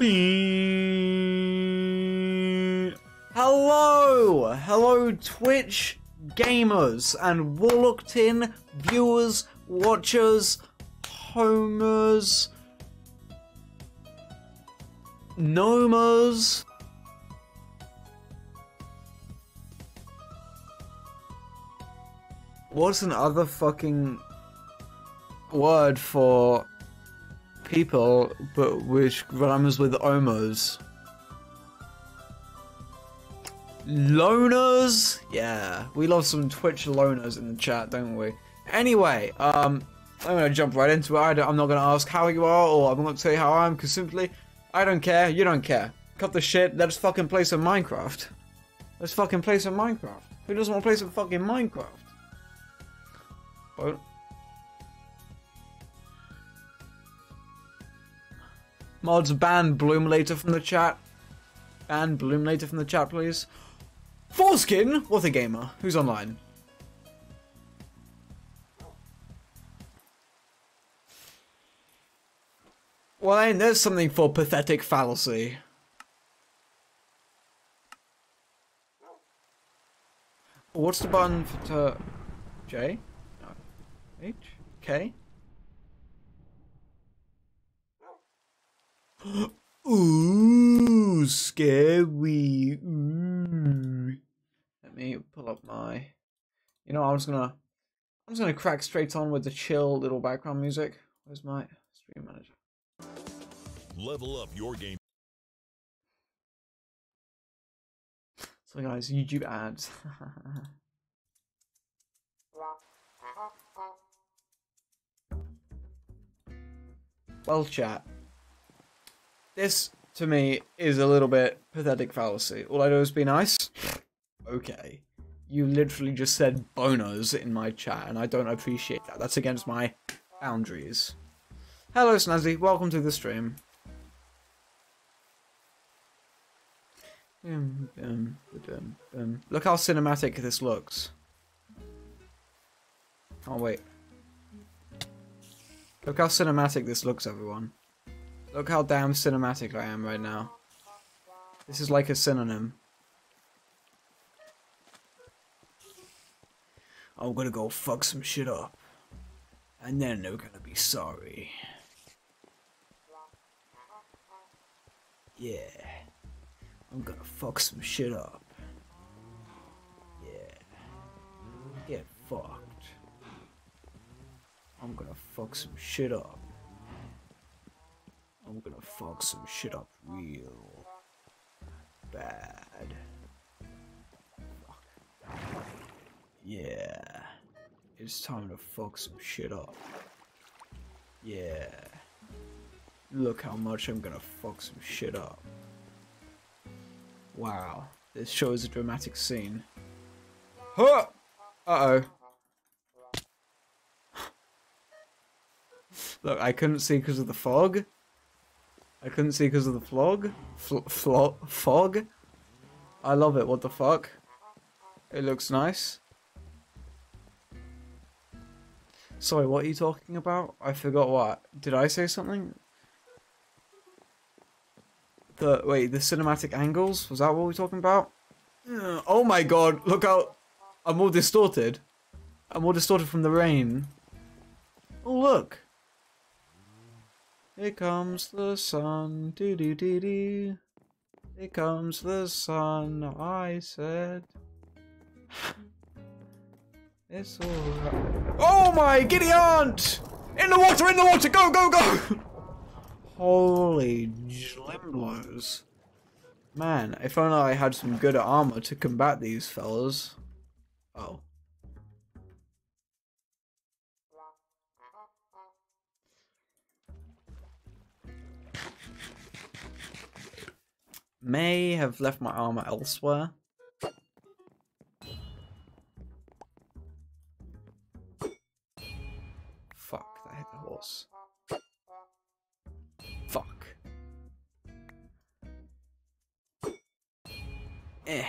Hello! Hello, Twitch gamers and Warlocked in viewers, watchers, homers, gnomers. What's another fucking word for people but which rhymes with omos? Loners? Yeah, we love some Twitch loners in the chat, don't we? Anyway, um, I'm gonna jump right into it. I am not gonna ask how you are, or I'm not gonna tell you how I am, because simply, I don't care, you don't care. Cut the shit, let's fucking play some Minecraft. Let's fucking play some Minecraft. Who doesn't want to play some fucking Minecraft? But Mods ban Bloom later from the chat. Ban Bloom later from the chat, please. Foreskin? What a gamer. Who's online? Well, ain't there's something for pathetic fallacy. What's the button for to J? No. H? K? Ooh, scary. Ooh. Let me pull up my. You know, I'm just gonna. I'm just gonna crack straight on with the chill little background music. Where's my stream manager? Level up your game. So, guys, YouTube ads. well, chat. This, to me, is a little bit pathetic fallacy. All I do is be nice. Okay. You literally just said boners in my chat, and I don't appreciate that. That's against my boundaries. Hello, Snazzy. Welcome to the stream. Look how cinematic this looks. Oh, wait. Look how cinematic this looks, everyone. Look how damn cinematic I am right now. This is like a synonym. I'm gonna go fuck some shit up. And then they're gonna be sorry. Yeah. I'm gonna fuck some shit up. Yeah. Get fucked. I'm gonna fuck some shit up. I'm gonna fuck some shit up real bad. Fuck. Yeah. It's time to fuck some shit up. Yeah. Look how much I'm gonna fuck some shit up. Wow. This shows a dramatic scene. Huh! Uh-oh. Look, I couldn't see because of the fog. I couldn't see because of the flo fog. I love it. What the fuck? It looks nice. Sorry, what are you talking about? I forgot what. Did I say something? The wait, the cinematic angles? Was that what we are talking about? Oh my god, look how I'm all distorted. I'm all distorted from the rain. Oh look. Here comes the sun, doo doo doo doo. Here comes the sun, I said. it's alright. Oh my giddy aunt! In the water, in the water, go, go, go! Holy jlimblos. Man, if only I had some good armor to combat these fellas. Oh. May have left my armor elsewhere. Fuck, that hit the horse. Fuck. Eh.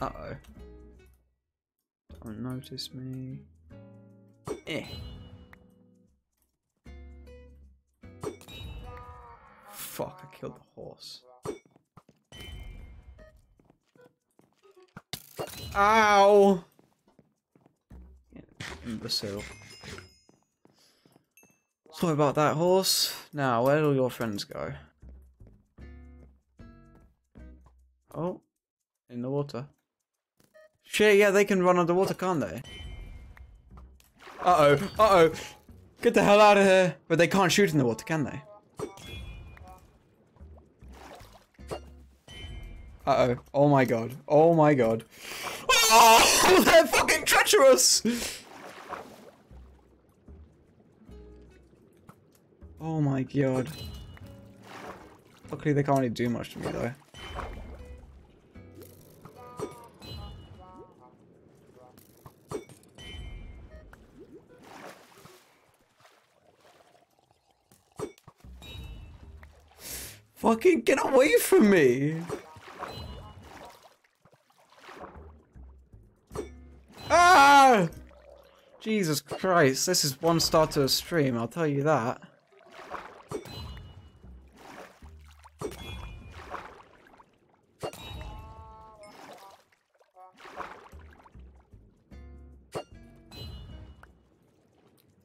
Uh-oh. Don't notice me. Eh. Fuck, I killed the horse. Ow! Imbecile. Sorry about that, horse. Now, where do all your friends go? Oh, in the water. Shit, yeah, they can run underwater, can't they? Uh-oh, uh-oh. Get the hell out of here. But they can't shoot in the water, can they? Uh-oh. Oh my god. Oh my god. Oh, they're fucking treacherous! Oh my god. Luckily they can't really do much to me though. Fucking get away from me! Ah! Jesus Christ, this is one start to a stream, I'll tell you that.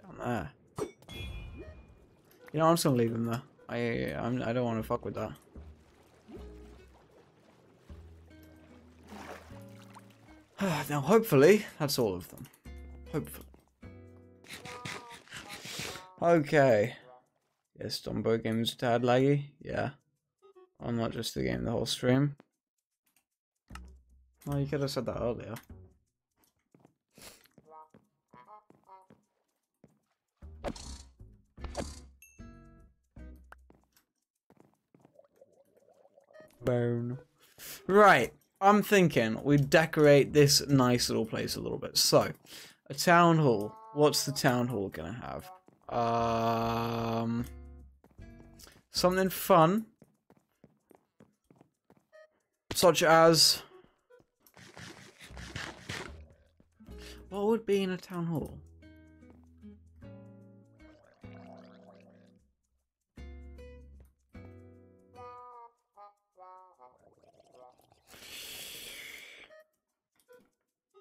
Down there. You know, I'm just gonna leave him there. I I'm, I don't want to fuck with that. now, hopefully, that's all of them. Hopefully. Okay. Yes, Dumbo game's a tad laggy. Yeah. I'm not just the game the whole stream. Well, you could have said that earlier. Bone. Right. I'm thinking we decorate this nice little place a little bit. So, a town hall. What's the town hall gonna have? Um, something fun, such as what would be in a town hall?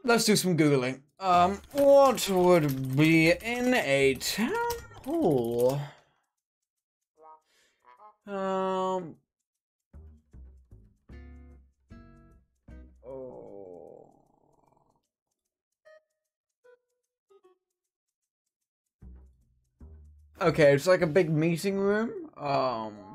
Let's do some googling. Um, what would be in a town hall? Um. Oh. Okay, it's like a big meeting room. Um.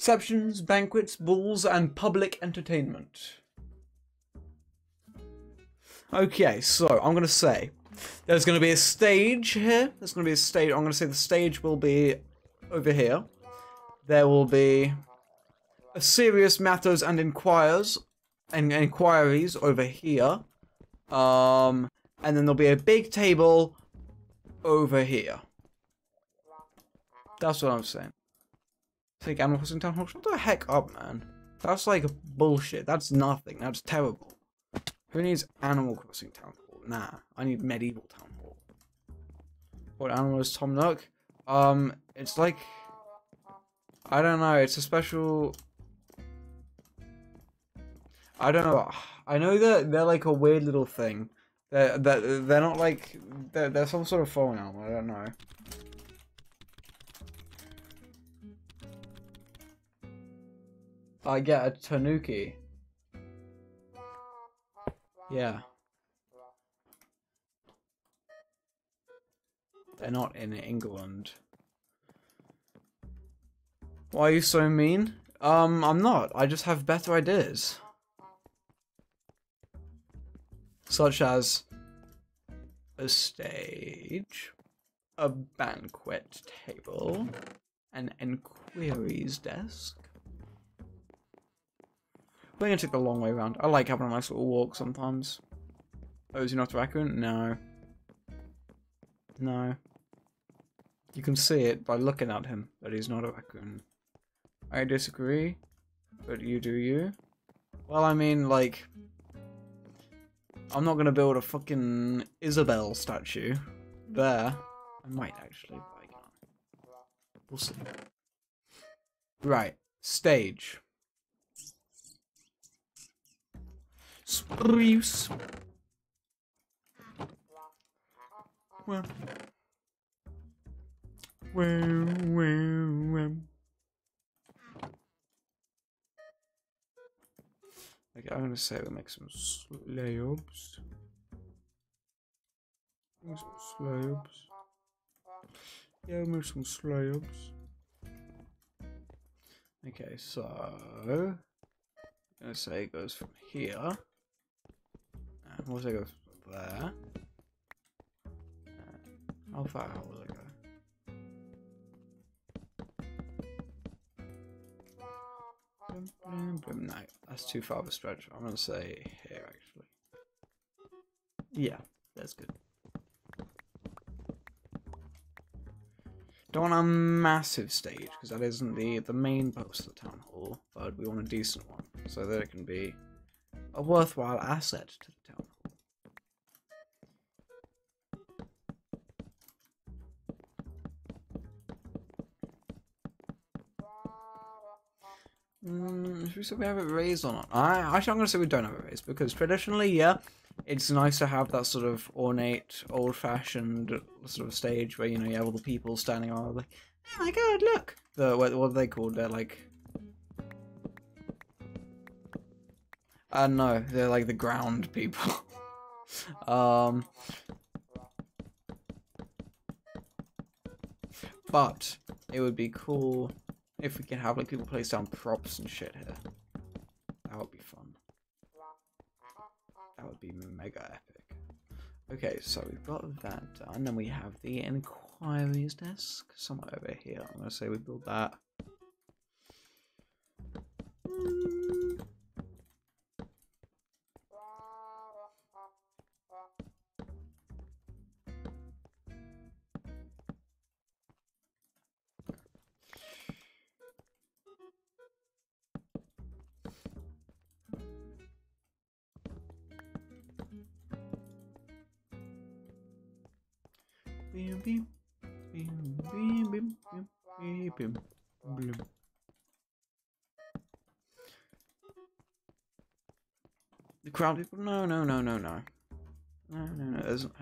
Receptions, banquets, balls, and public entertainment. Okay, so I'm gonna say there's gonna be a stage here. There's gonna be a stage. I'm gonna say the stage will be over here. There will be a serious matters and inquires and inquiries over here. Um, and then there'll be a big table over here. That's what I'm saying. Take Animal Crossing Town Hall. Shut the heck up, man. That's like bullshit. That's nothing. That's terrible. Who needs Animal Crossing Town Hall? Nah, I need Medieval Town Hall. What animal is Tom Nook? Um, it's like... I don't know, it's a special... I don't know. I know that they're like a weird little thing. They're, they're, they're not like... They're, they're some sort of phone animal, I don't know. I get a tanuki. Yeah. They're not in England. Why are you so mean? Um, I'm not. I just have better ideas. Such as a stage, a banquet table, an enquiries desk, we're gonna take the long way around. I like having a nice little walk sometimes. Oh, is he not a raccoon? No. No. You can see it by looking at him, that he's not a raccoon. I disagree, but you do you. Well, I mean, like... I'm not gonna build a fucking Isabelle statue there. I might actually. We'll see. Right, stage. Spruce. Okay, I'm gonna say we'll make some slabs. Make some slabs. Yeah, we'll make some slabs. Okay, so I'm gonna say it goes from here. From there. And how far will it go? Blim, blim, blim. No, that's too far of a stretch. I'm gonna say here actually. Yeah, that's good. Don't want a massive stage because that isn't the the main post of the town hall, but we want a decent one so that it can be a worthwhile asset to the town Mm, should we say we have it raised or not? I actually I'm gonna say we don't have it raised because traditionally, yeah, it's nice to have that sort of ornate, old-fashioned sort of stage where you know you have all the people standing around like, oh my god, look. The what, what are they called? They're like, uh no, they're like the ground people. um, but it would be cool if we can have like people place down props and shit here. That would be fun. That would be mega epic. Okay, so we've got that done, and we have the inquiries desk somewhere over here. I'm gonna say we build that. bim, bim, bim, bim, bim, bim, bim, bim. The crowd people, no, no, no, no, no. No, no, no, it doesn't,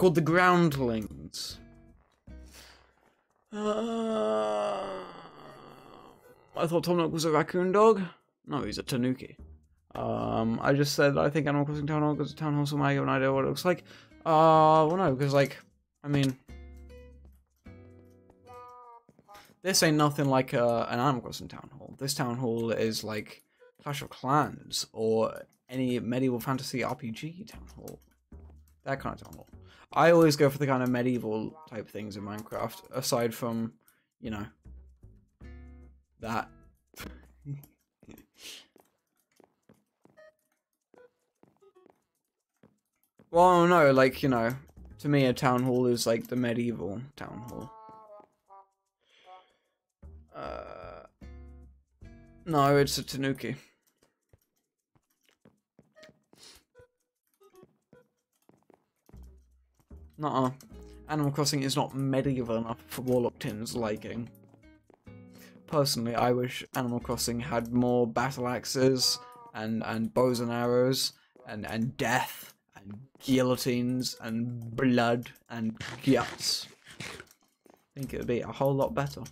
called the Groundlings. Uh, I thought Tom Nook was a raccoon dog. No, he's a tanuki. Um, I just said I think Animal Crossing Town Hall because Town Hall so I have an idea what it looks like. Uh, well, no, because like, I mean, this ain't nothing like uh, an Animal Crossing Town Hall. This Town Hall is like Clash of Clans or any medieval fantasy RPG Town Hall. That kind of Town Hall. I always go for the kind of medieval type things in Minecraft, aside from, you know, that. well, no, like, you know, to me, a town hall is like the medieval town hall. Uh, no, it's a tanuki. Nuh-uh. Animal Crossing is not medieval enough for Warlock Tin's liking. Personally, I wish Animal Crossing had more battle axes and, and bows and arrows and, and death and guillotines and blood and guts. I think it would be a whole lot better.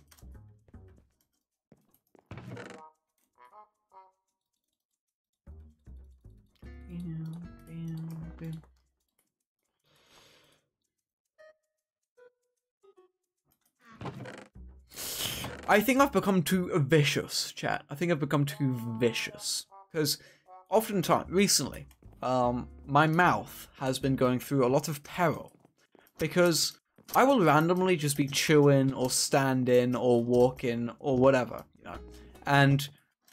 I think I've become too vicious, chat. I think I've become too vicious. Because oftentimes, recently, um, my mouth has been going through a lot of peril. Because I will randomly just be chewing or standing or walking or whatever, you know. And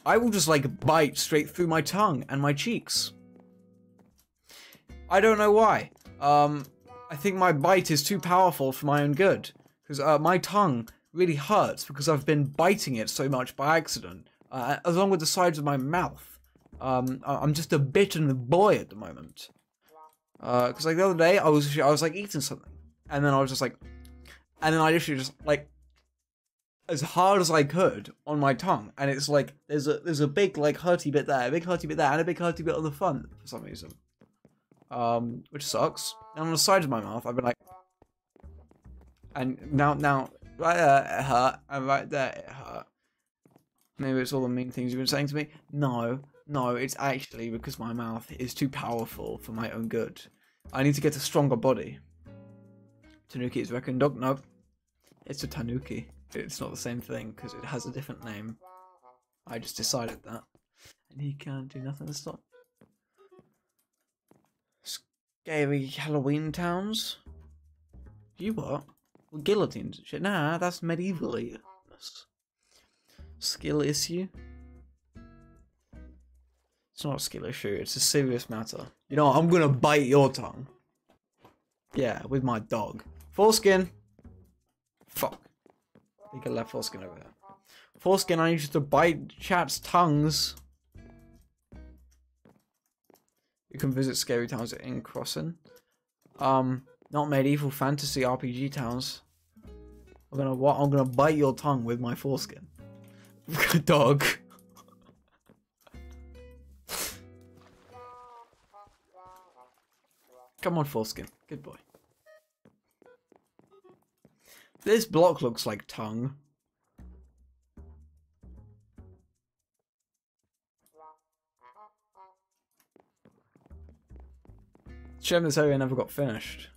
I will just like bite straight through my tongue and my cheeks. I don't know why. Um, I think my bite is too powerful for my own good. Because uh, my tongue really hurts because I've been biting it so much by accident. Uh, along with the sides of my mouth. Um, I'm just a bitten boy at the moment. Because like the other day, I was I was like eating something, and then I was just like, and then I literally just like as hard as I could on my tongue, and it's like there's a there's a big like hurty bit there, a big hurty bit there, and a big hurty bit on the front for some reason, um, which sucks. And on the side of my mouth, I've been like, and now now right there it hurt, and right there it hurt. Maybe it's all the mean things you've been saying to me. No, no, it's actually because my mouth is too powerful for my own good. I need to get a stronger body. Tanuki is raccoon dog. Nope, it's a tanuki. It's not the same thing because it has a different name. I just decided that. And he can't do nothing to stop. Scary Halloween towns? You what? Well, guillotines and shit. Nah, that's medievally. Skill issue? It's not a skill issue, it's a serious matter. You know, I'm gonna bite your tongue. Yeah, with my dog. Foreskin! Fuck. Think I left foreskin over there. Foreskin, I need you to bite chat's tongues. You can visit scary towns in Crossing. Um, not medieval fantasy RPG towns. I'm gonna what? I'm gonna bite your tongue with my foreskin. Dog. Come on, foreskin. Good boy. This block looks like tongue. Shame this area never got finished.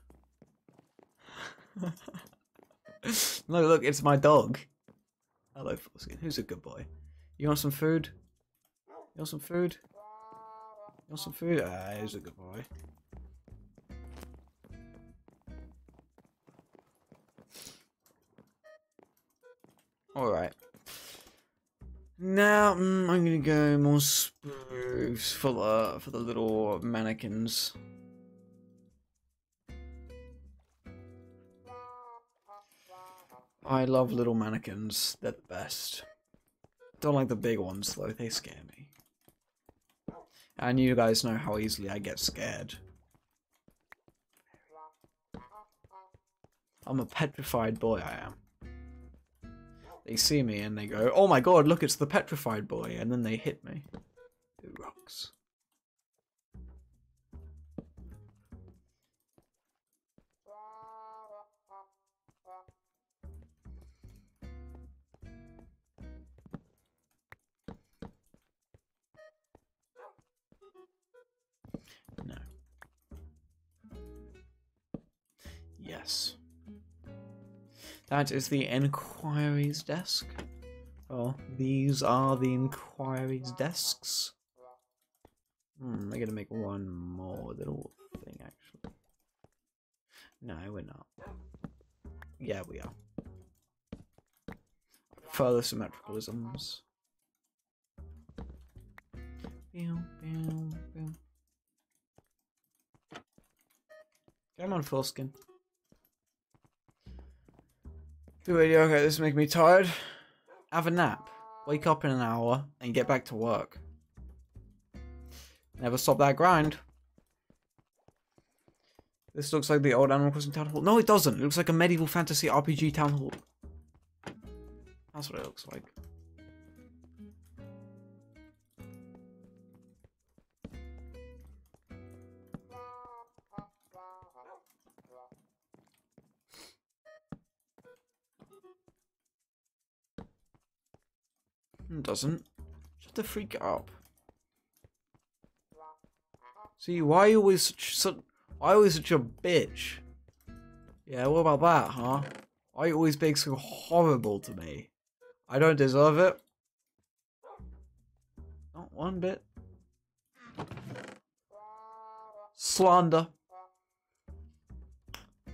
no, look, it's my dog. Hello, Foreskin. Who's a good boy? You want some food? You want some food? You want some food? Ah, he's a good boy. Alright. Now mm, I'm gonna go more spruce for the for the little mannequins. I love little mannequins. They're the best. Don't like the big ones though. They scare me. And you guys know how easily I get scared. I'm a petrified boy, I am. They see me and they go, oh my god, look, it's the petrified boy, and then they hit me. It rocks. Yes. That is the inquiries desk. Oh, these are the inquiries desks. Hmm, I'm gonna make one more little thing actually. No, we're not. Yeah, we are. Further symmetricalisms. Pew, pew, pew. Come on, Foreskin. Radio, okay, this is making me tired. Have a nap. Wake up in an hour and get back to work. Never stop that grind. This looks like the old Animal Crossing Town Hall. No, it doesn't. It looks like a medieval fantasy RPG Town Hall. That's what it looks like. It doesn't. Shut the freak up. See, why are you always such, such why are you always such a bitch? Yeah, what about that, huh? Why are you always being so horrible to me? I don't deserve it. Not one bit. Slander.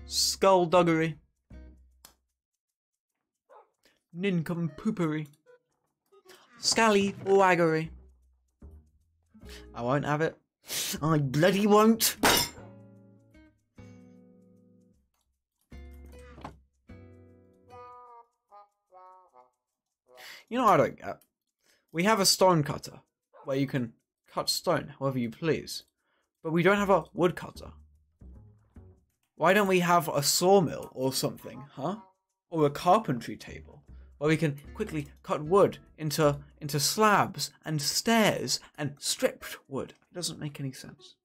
Skullduggery. Nincompoopery. Scallywaggery. I won't have it. I bloody won't. You know I don't get? We have a stone cutter where you can cut stone however you please, but we don't have a woodcutter. Why don't we have a sawmill or something, huh? Or a carpentry table where we can quickly cut wood into into slabs and stairs and stripped wood. It doesn't make any sense.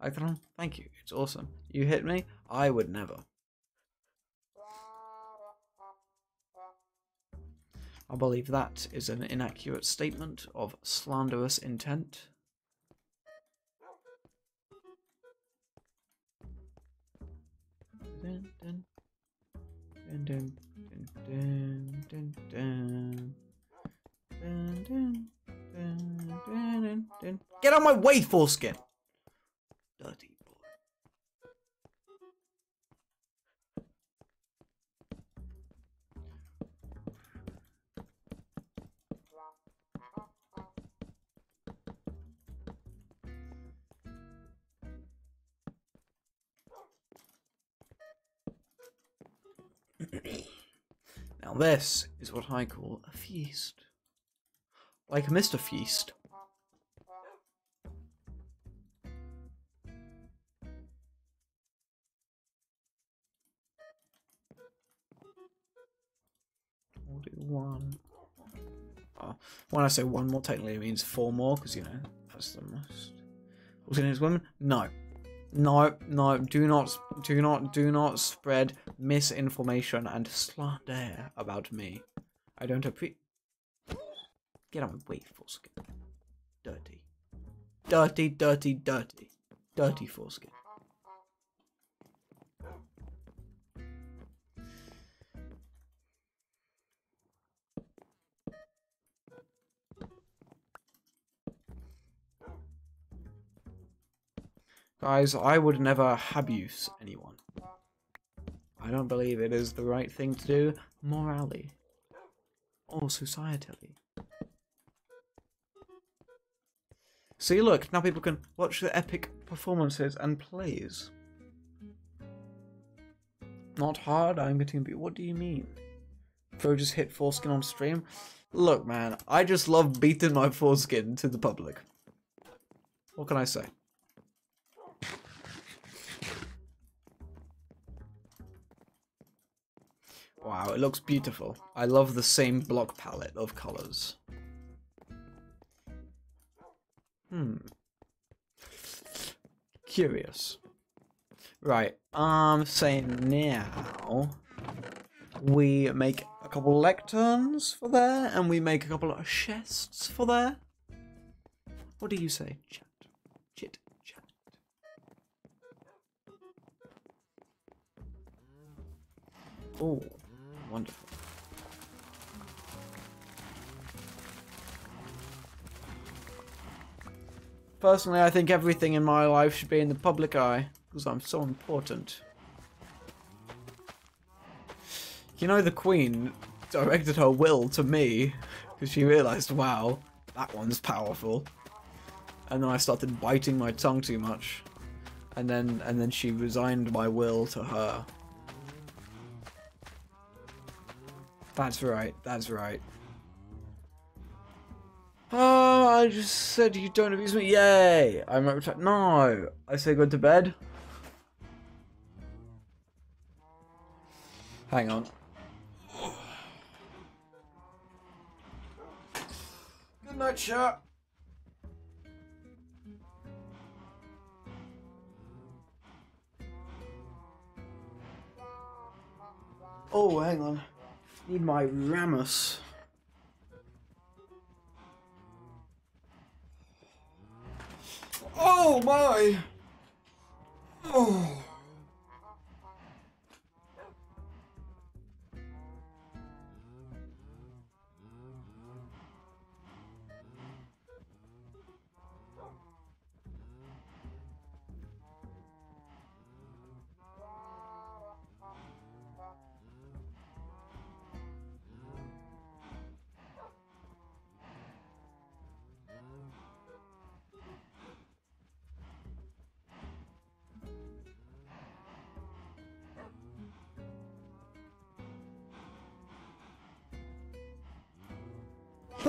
I thank you. It's awesome. You hit me? I would never. I believe that is an inaccurate statement of slanderous intent. Dun, dun. Dun, Get out my way, foreskin! Dirty Now this is what I call a feast. Like Mr. Feast. One. Oh, when I say one more, technically it means four more, because, you know, that's the most. Was it his women? No. No, no, do not, do not, do not spread misinformation and slander about me. I don't appreciate. Get on my way, foreskin. Dirty. Dirty, dirty, dirty. Dirty foreskin. Guys, I would never abuse anyone. I don't believe it is the right thing to do morally or societally. See, look, now people can watch the epic performances and plays. Not hard, I'm getting. Beat. What do you mean? Bro just hit foreskin on stream? Look, man, I just love beating my foreskin to the public. What can I say? Wow, it looks beautiful. I love the same block palette of colors. Hmm. Curious. Right, I'm saying now we make a couple lecterns for there, and we make a couple of chests for there. What do you say, chat? Chit chat. Oh, wonderful. Personally, I think everything in my life should be in the public eye, because I'm so important. You know, the Queen directed her will to me, because she realised, wow, that one's powerful. And then I started biting my tongue too much. And then, and then she resigned my will to her. That's right, that's right. Oh, I just said you don't abuse me. Yay! I'm not No! I say go to bed. Hang on. Good night, chat. Oh, hang on. Need my Ramus. Oh my! Oh.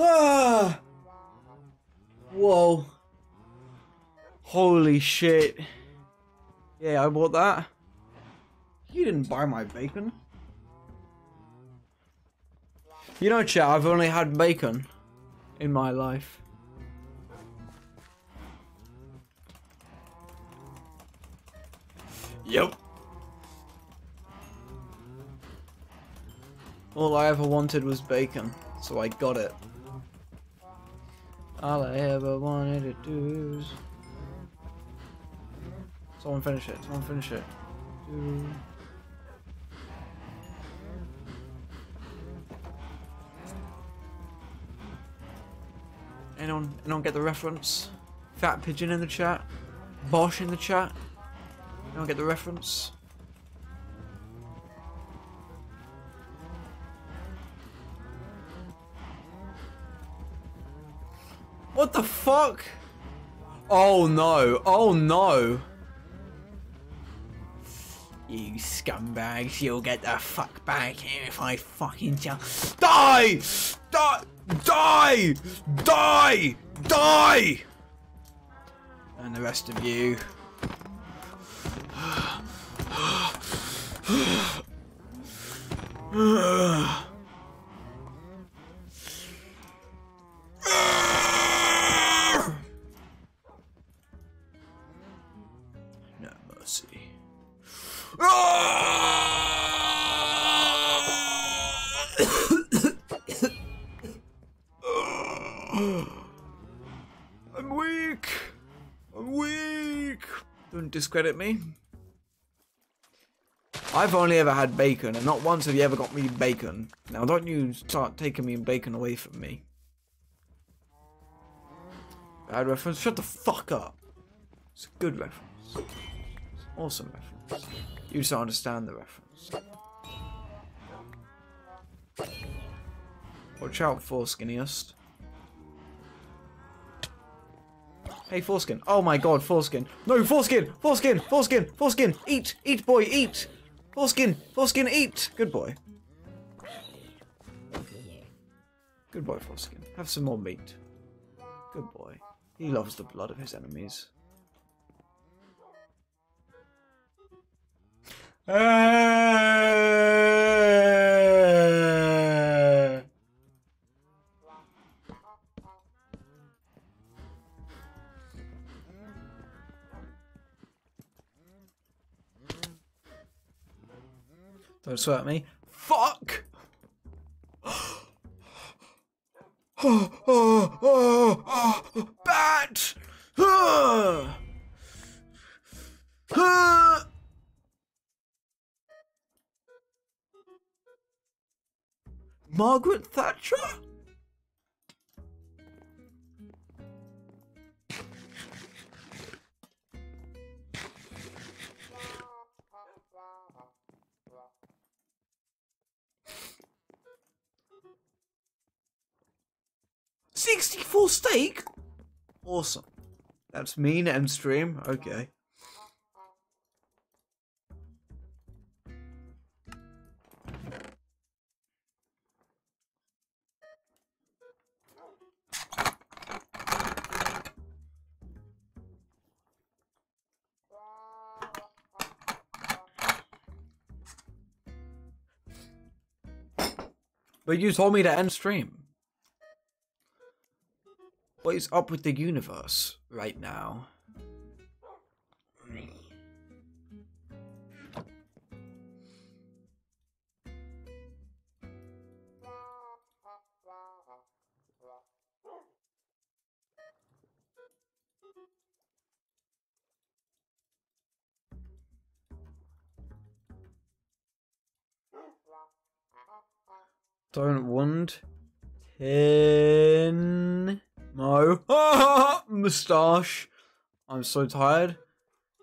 Ah! Whoa. Holy shit. Yeah, I bought that. You didn't buy my bacon. You know, chat, I've only had bacon in my life. Yep. All I ever wanted was bacon, so I got it. All I ever wanted to do is... Someone finish it, someone finish it. Do... Anyone, anyone get the reference? Fat Pigeon in the chat? Bosch in the chat? Anyone get the reference? What the fuck? Oh no, oh no. You scumbags, you'll get the fuck back here if I fucking tell. Die! Die! Die! Die! Die! And the rest of you. discredit me. I've only ever had bacon, and not once have you ever got me bacon. Now, don't you start taking me and bacon away from me. Bad reference? Shut the fuck up. It's a good reference. Awesome reference. You just don't understand the reference. Watch out for skinniest. Hey, foreskin. Oh my god, foreskin. No, foreskin! Foreskin! Foreskin! Foreskin! Eat! Eat, boy, eat! Foreskin! Foreskin, eat! Good boy. Good boy, foreskin. Have some more meat. Good boy. He loves the blood of his enemies. Don't sweat at me. Fuck! oh, oh, oh, oh, bat! Ah! Ah! Margaret Thatcher? Sixty-four steak? Awesome. That's mean end stream. Okay. But you told me to end stream. What is up with the universe right now? Don't want tin mo moustache. I'm so tired.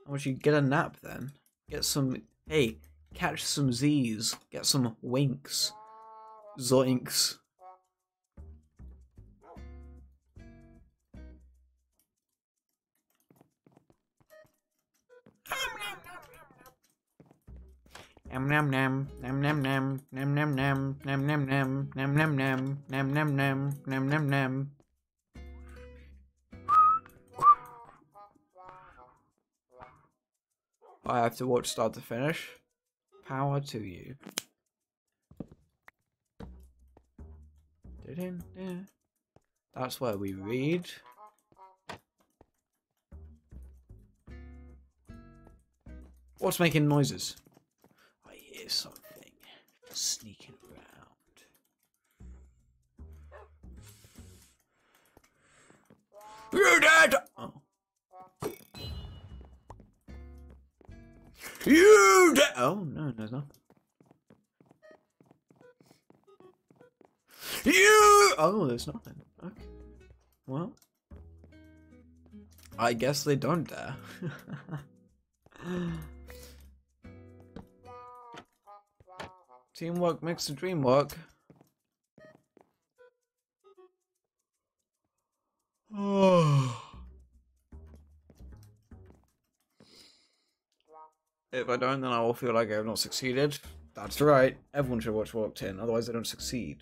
I don't you get a nap then? Get some hey, catch some Z's. Get some winks. Zoinks. Nam nam nam nam nam nam nam nam nam nam nam nam nam nam nam nam nam nam nam I have to watch start to finish. Power to you. That's where we read. What's making noises? I hear something sneaking around. You dead! Oh. You dead! Oh, no, no, no. You! Oh, there's nothing. Okay. Well. I guess they don't dare. Teamwork makes the dream work. if I don't, then I will feel like I have not succeeded. That's right. Everyone should watch Walked In, otherwise they don't succeed.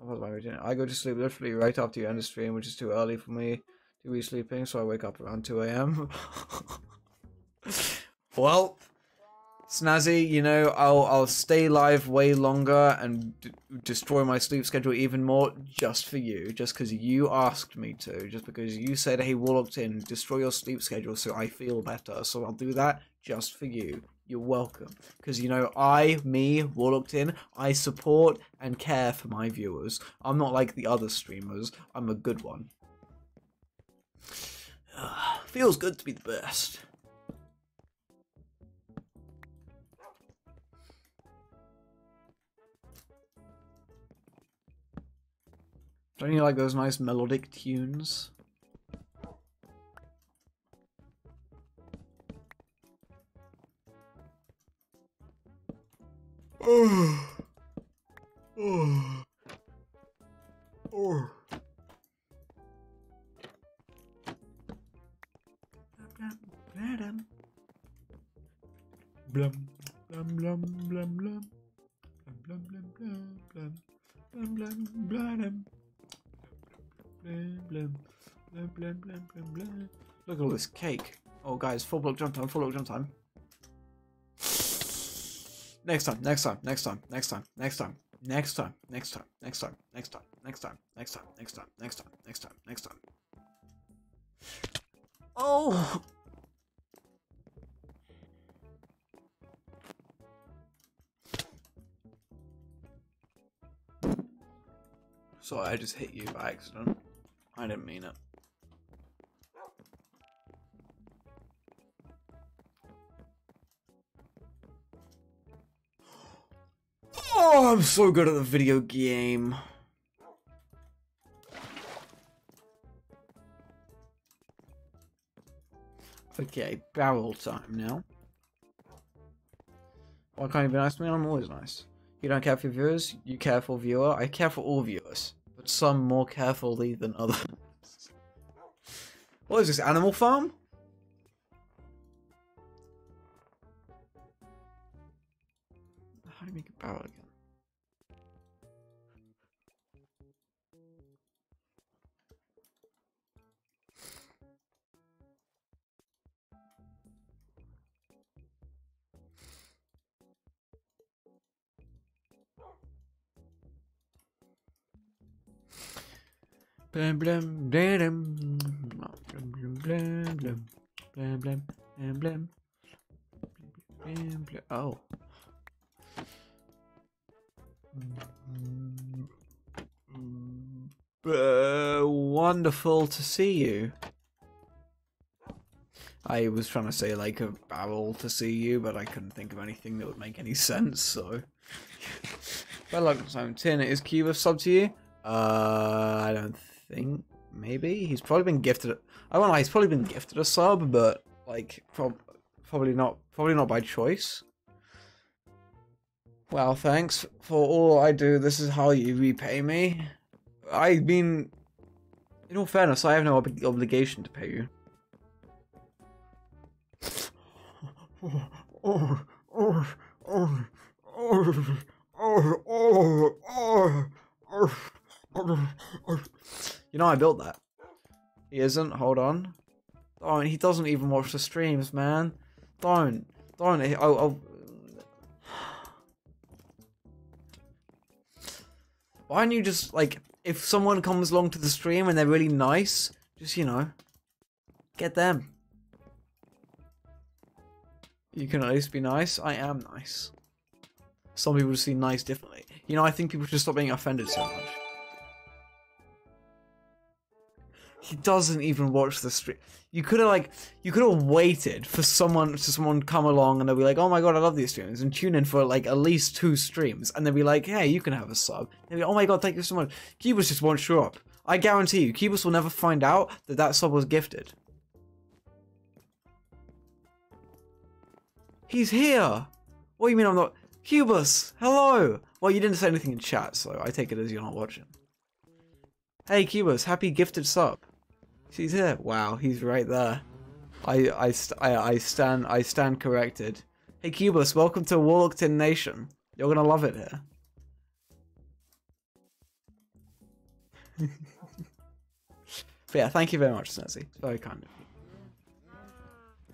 I go to sleep literally right after you end the stream, which is too early for me to be sleeping, so I wake up around 2 a.m. well, Snazzy, you know, I'll I'll stay live way longer and destroy my sleep schedule even more just for you, just because you asked me to, just because you said, "Hey, WarlockTin, destroy your sleep schedule so I feel better." So I'll do that just for you. You're welcome, because you know I, me, WarlockTin, I support and care for my viewers. I'm not like the other streamers. I'm a good one. Feels good to be the best. Don't you like those nice melodic tunes? Oh. Oh. Oh. Blum, blum, blum, blum, blum. Blum, blum, blum, blum, blum, blum, blum, blum. Blum, blum, blum, blum, blum. Look at all this cake. Oh, guys, full block jump time, full block jump time. Next time, next time, next time, next time, next time, next time, next time, next time, next time, next time, next time, next time, next time, next time, next time. Oh! Sorry, I just hit you by accident. I didn't mean it. Oh, I'm so good at the video game. Okay, barrel time now. Why can't you be nice to me? I'm always nice. You don't care for viewers? You care for viewer? I care for all viewers but some more carefully than others. what is this, Animal Farm? How do you make a barrel again? Oh. Uh, wonderful to see you. I was trying to say like a barrel to see you but I couldn't think of anything that would make any sense so. Well like I'm tin is Cuba sub to you? Uh I don't think maybe he's probably been gifted. I don't know. He's probably been gifted a sub, but like prob probably not. Probably not by choice. Well, thanks for all I do. This is how you repay me. I mean, in all fairness, I have no ob obligation to pay you. oh, oh, oh, oh. You know I built that. He isn't. Hold on. Don't. He doesn't even watch the streams, man. Don't. Don't. I'll... Why don't you just like if someone comes along to the stream and they're really nice, just you know, get them. You can at least be nice. I am nice. Some people see nice differently. You know, I think people should stop being offended so much. He doesn't even watch the stream. You could have like, you could have waited for someone to someone come along and they'll be like, "Oh my god, I love these streams," and tune in for like at least two streams, and they'll be like, "Hey, you can have a sub." And be, "Oh my god, thank you so much." Cubus just won't show up. I guarantee you, Cubus will never find out that that sub was gifted. He's here. What do you mean I'm not? Cubus, hello. Well, you didn't say anything in chat, so I take it as you're not watching. Hey, Cubus, happy gifted sub. He's here. Wow, he's right there. I I, I I stand I stand corrected. Hey, Cubus, welcome to WarlockTin Nation. You're gonna love it here. but yeah, thank you very much, Snazzy. Very kind of you.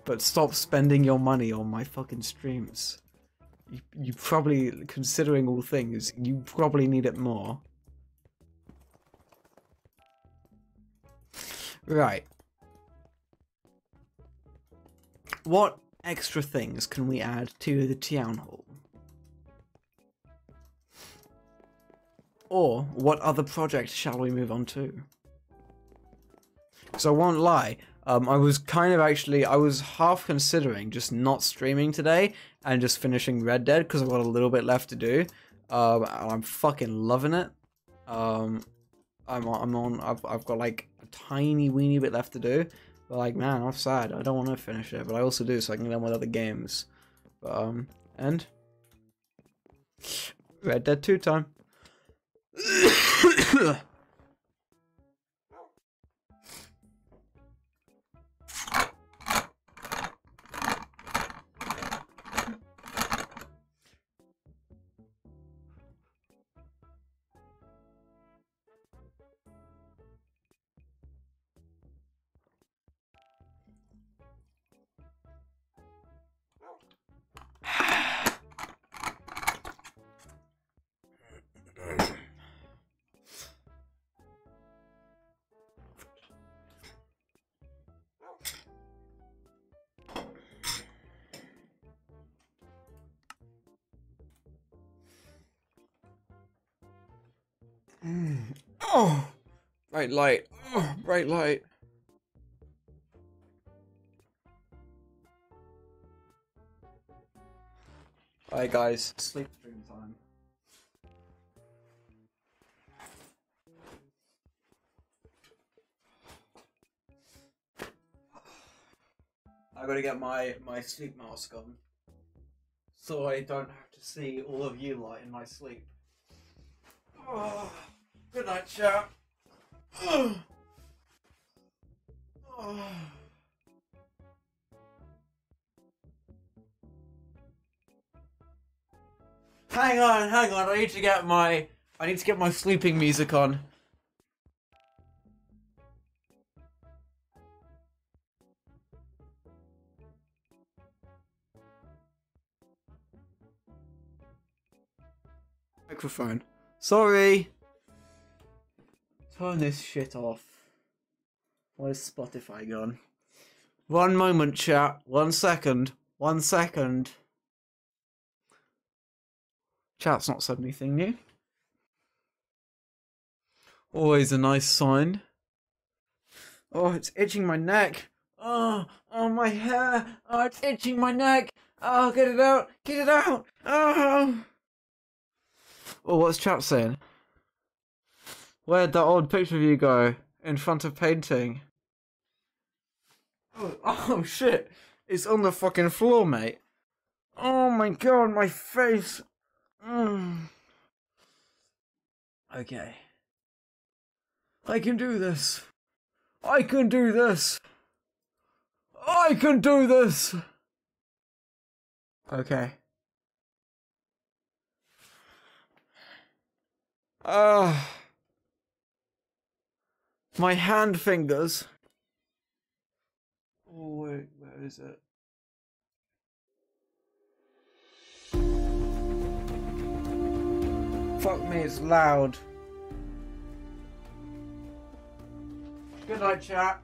But stop spending your money on my fucking streams. You, you probably, considering all things, you probably need it more. Right. What extra things can we add to the town hall? Or what other project shall we move on to? So I won't lie, um, I was kind of actually, I was half considering just not streaming today and just finishing Red Dead because I've got a little bit left to do. Um, I'm fucking loving it. Um, I'm on, I'm on, I've, I've got like tiny weeny bit left to do. But like, man, I'm sad. I don't want to finish it, but I also do so I can get on with other games. But, um, and Red Dead 2 time. Oh, bright light. Oh, bright light. Alright, guys, sleep stream time. I gotta get my my sleep mask on, so I don't have to see all of you lot in my sleep. Good night, chap. Hang on, hang on. I need to get my I need to get my sleeping music on. Microphone. Sorry. Turn this shit off. Where's Spotify gone? One moment, chat. One second. One second. Chat's not said anything new. Always a nice sign. Oh, it's itching my neck. Oh, oh, my hair. Oh, it's itching my neck. Oh, get it out. Get it out. Oh. Oh, what's chat saying? Where'd that old picture of you go? In front of painting. Oh, oh shit. It's on the fucking floor, mate. Oh my god, my face. Mm. Okay. I can do this. I can do this. I can do this. Okay. Ah. my hand fingers. Oh, wait, where is it? Fuck me, it's loud. Good night, chat.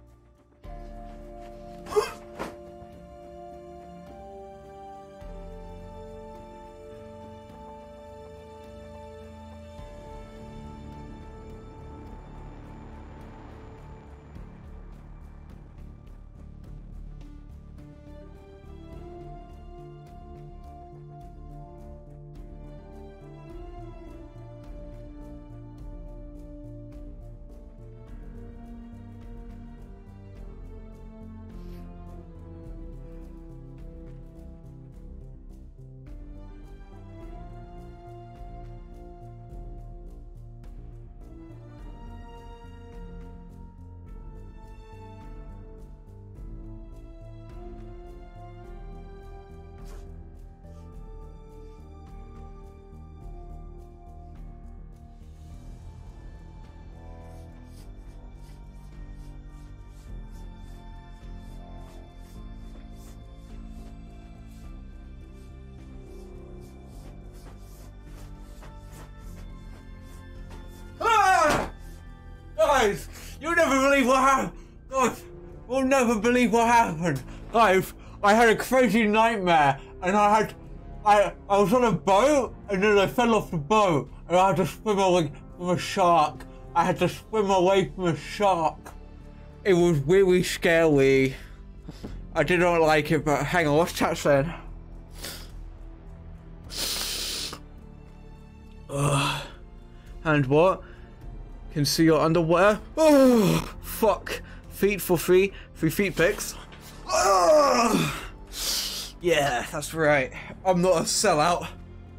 You'll never believe what happened. Guys, you'll never believe what happened. Guys, I had a crazy nightmare and I had I I was on a boat and then I fell off the boat and I had to swim away from a shark. I had to swim away from a shark. It was really scary. I did not like it, but hang on, what's chat saying? Ugh. And what? Can see your underwear? Oh, fuck. Feet for free. Free feet pics. Ugh. Yeah, that's right. I'm not a sellout.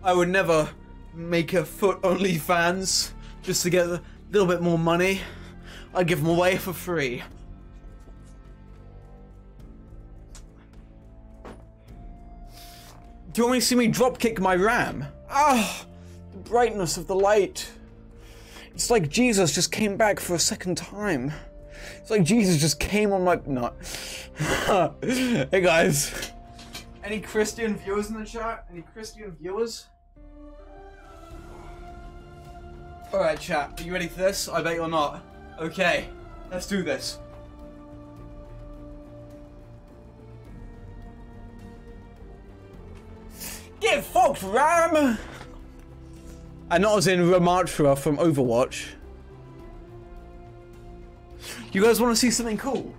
I would never make a foot only fans just to get a little bit more money. I'd give them away for free. Do you want me to see me dropkick my ram? Ah, the brightness of the light. It's like Jesus just came back for a second time. It's like Jesus just came on my. No. hey guys. Any Christian viewers in the chat? Any Christian viewers? Alright, chat. Are you ready for this? I bet you're not. Okay, let's do this. Get fucked, Ram! And not as in Ramattra from Overwatch. You guys want to see something cool?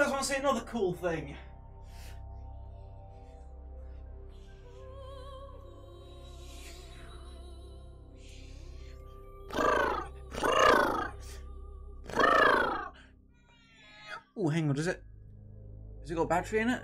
Guys want to see another cool thing? Oh, hang on, does it? Has it got a battery in it?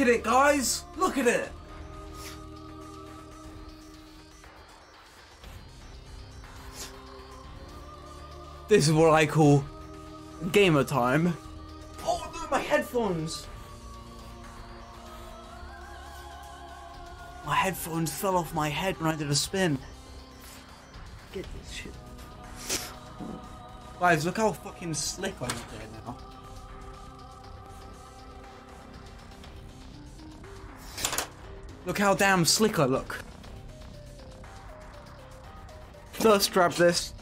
Look at it, guys! Look at it! This is what I call gamer time. Oh no, my headphones! My headphones fell off my head when I did a spin. Get this shit. Guys, look how fucking slick I'm there now. Look how damn slick I look. First, grab this.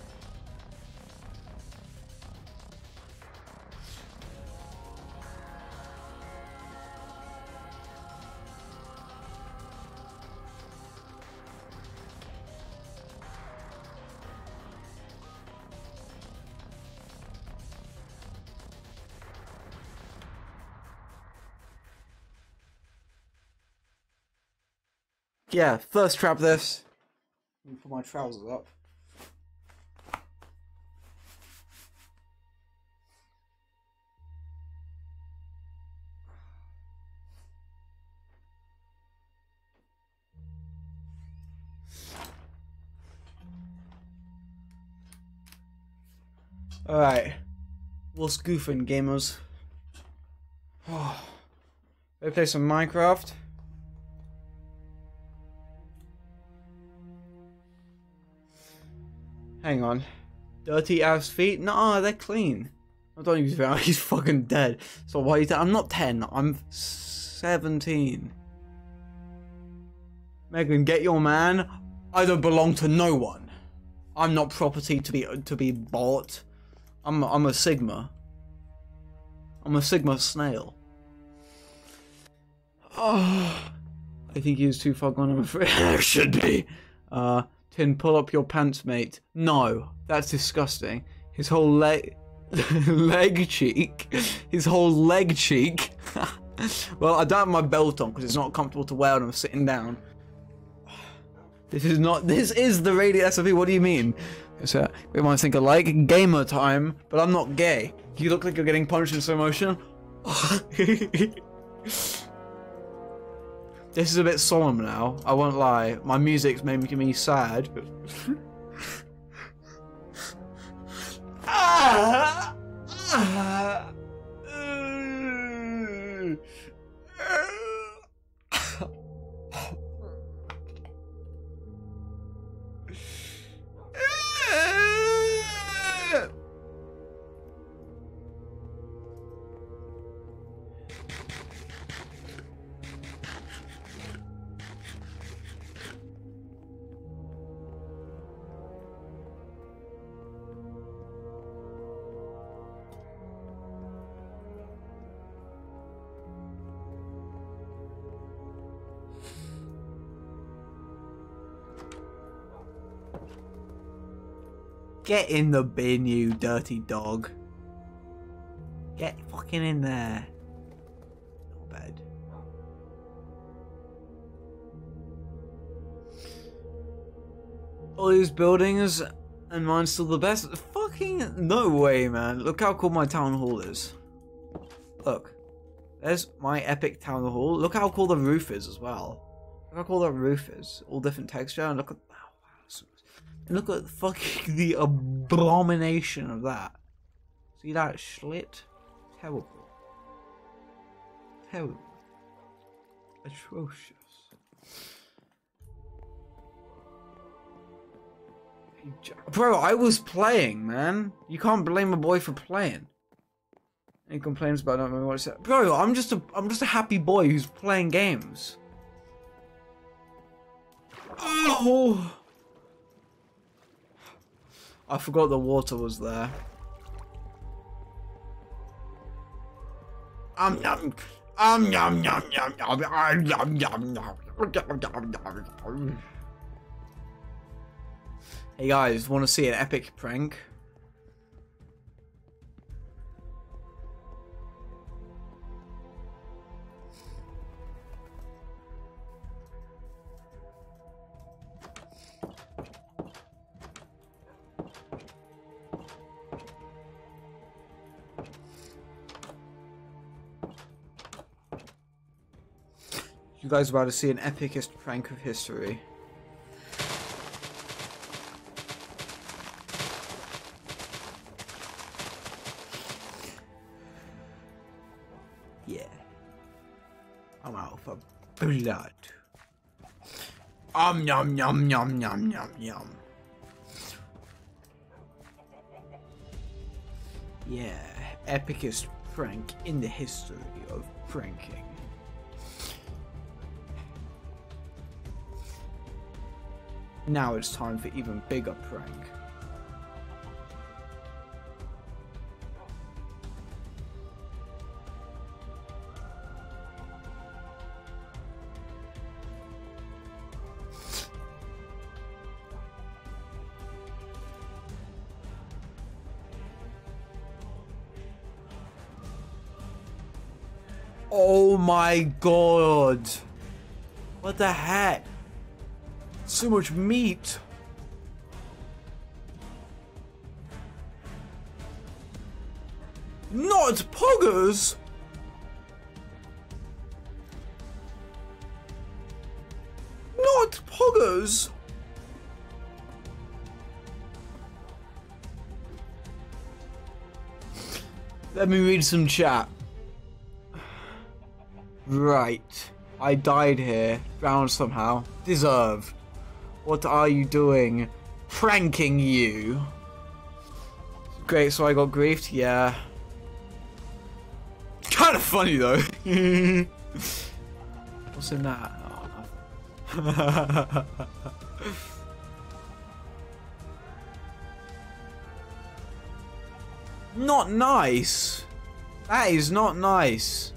Yeah, first trap this. Let me Put my trousers up. Alright. What's goofing, gamers? Oh. Let's play some Minecraft. Hang on. Dirty ass feet? Nah, they're clean. I don't use that. He's fucking dead. So why is that? I'm not 10. I'm 17. Megan, get your man. I don't belong to no one. I'm not property to be to be bought. I'm I'm a Sigma. I'm a Sigma snail. Oh, I think he too far gone. I'm afraid. Should be. Uh, Tin, pull up your pants, mate. No, that's disgusting. His whole leg, leg cheek, his whole leg cheek. well, I don't have my belt on because it's not comfortable to wear when I'm sitting down. This is not. This is the radio SFP. What do you mean? So we might think alike. Gamer time, but I'm not gay. You look like you're getting punched in slow motion. This is a bit solemn now. I won't lie. My music's making me sad. ah! Ah! Get in the bin, you dirty dog. Get fucking in there. Not bad. All these buildings and mine's still the best? Fucking no way, man. Look how cool my town hall is. Look. There's my epic town hall. Look how cool the roof is as well. Look how cool the roof is. All different texture. And look at look at fucking the abomination of that. See that slit? Terrible. Terrible. Atrocious. Bro, I was playing, man. You can't blame a boy for playing. He complains about not remember what said? Bro, I'm just a I'm just a happy boy who's playing games. Oh I forgot the water was there. Um yum um yum yum yum yum yum yum yum yum Hey guys, want to see an epic prank? You guys are about to see an epicest prank of history. Yeah. I'm out for blood. Um yum yum yum yum yum yum. Yeah, epicest prank in the history of pranking. Now it's time for even bigger prank. Oh my god! What the heck? So much meat! Not poggers! Not poggers! Let me read some chat. Right. I died here. Drowned somehow. Deserved. What are you doing? Pranking you. Great, so I got griefed? Yeah. Kind of funny though. What's in that? Oh, nothing. not nice. That is not nice.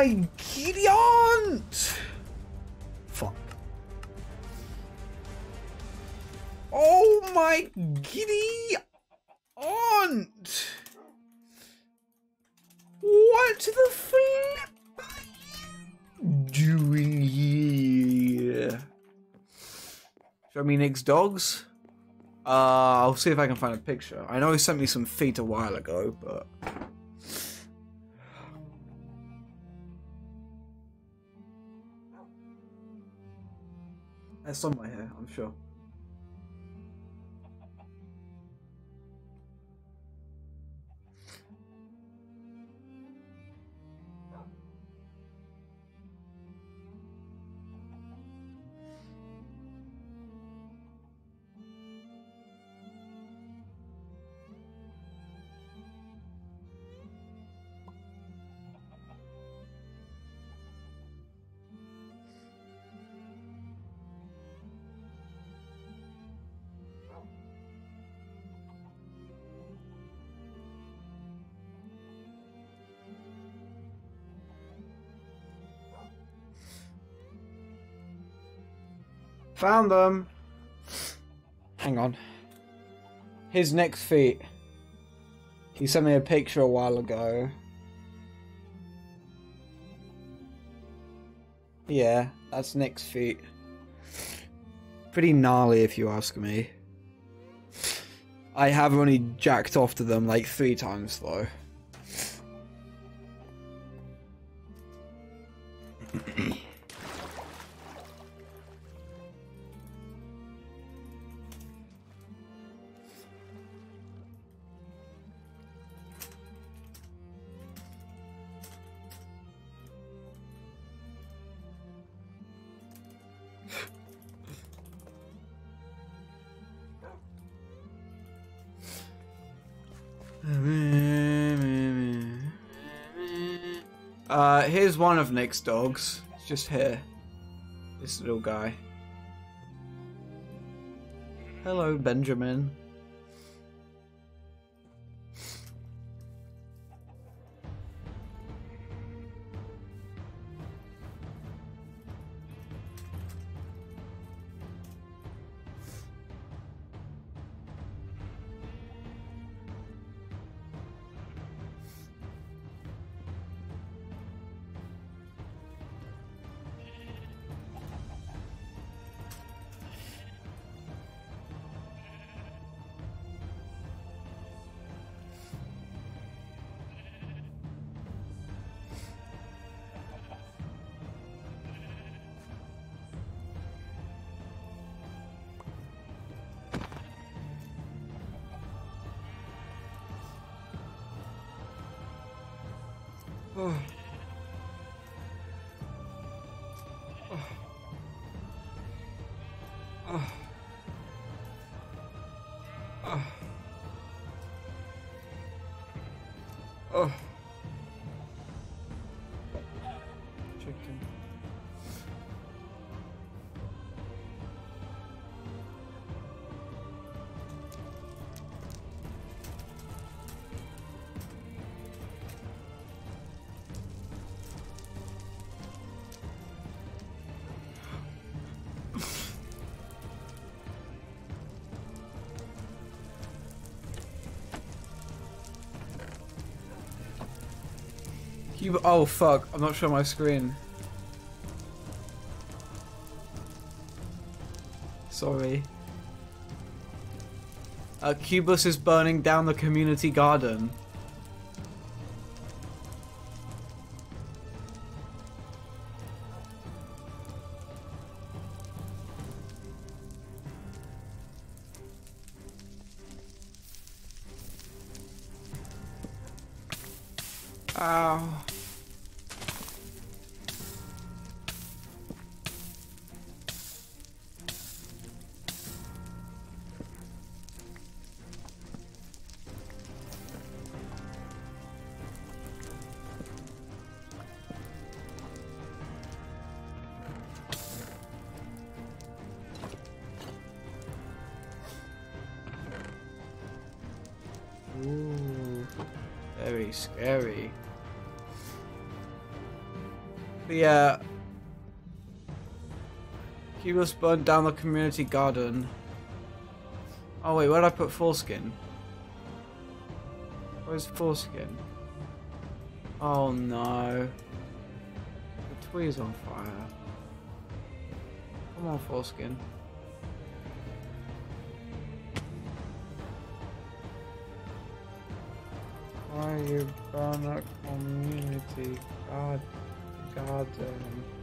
My Gideon! Fuck. Oh my giddy aunt! What the flip are you doing here? Show me Nick's dogs? Uh, I'll see if I can find a picture. I know he sent me some feet a while ago, but... There's somewhere here, I'm sure. Found them. Hang on. His next feet. He sent me a picture a while ago. Yeah, that's Nick's feet. Pretty gnarly if you ask me. I have only jacked off to them like three times though. one of Nick's dogs. It's just here. This little guy. Hello, Benjamin. Cube. Oh fuck! I'm not showing my screen. Sorry. Uh, Cubus is burning down the community garden. Ow. Scary. But yeah, Cubus burned down the community garden. Oh wait, where'd I put foreskin? Where's foreskin? Oh no. The twee's on fire. Come on, foreskin. Why you burn a community god garden? Oh,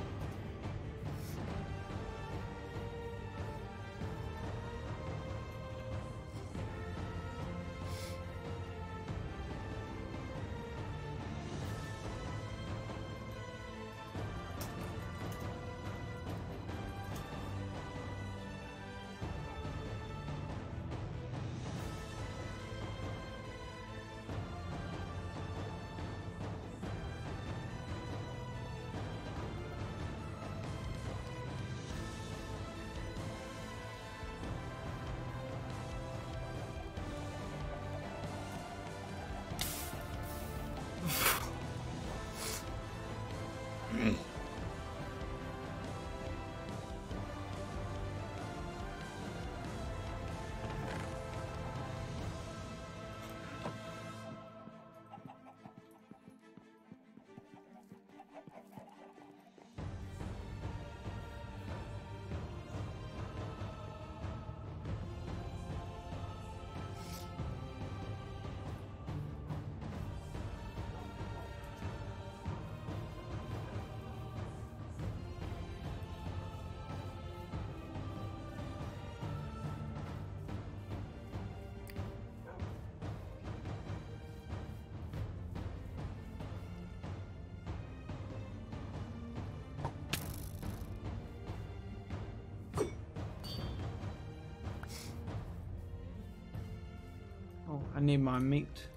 need my meat.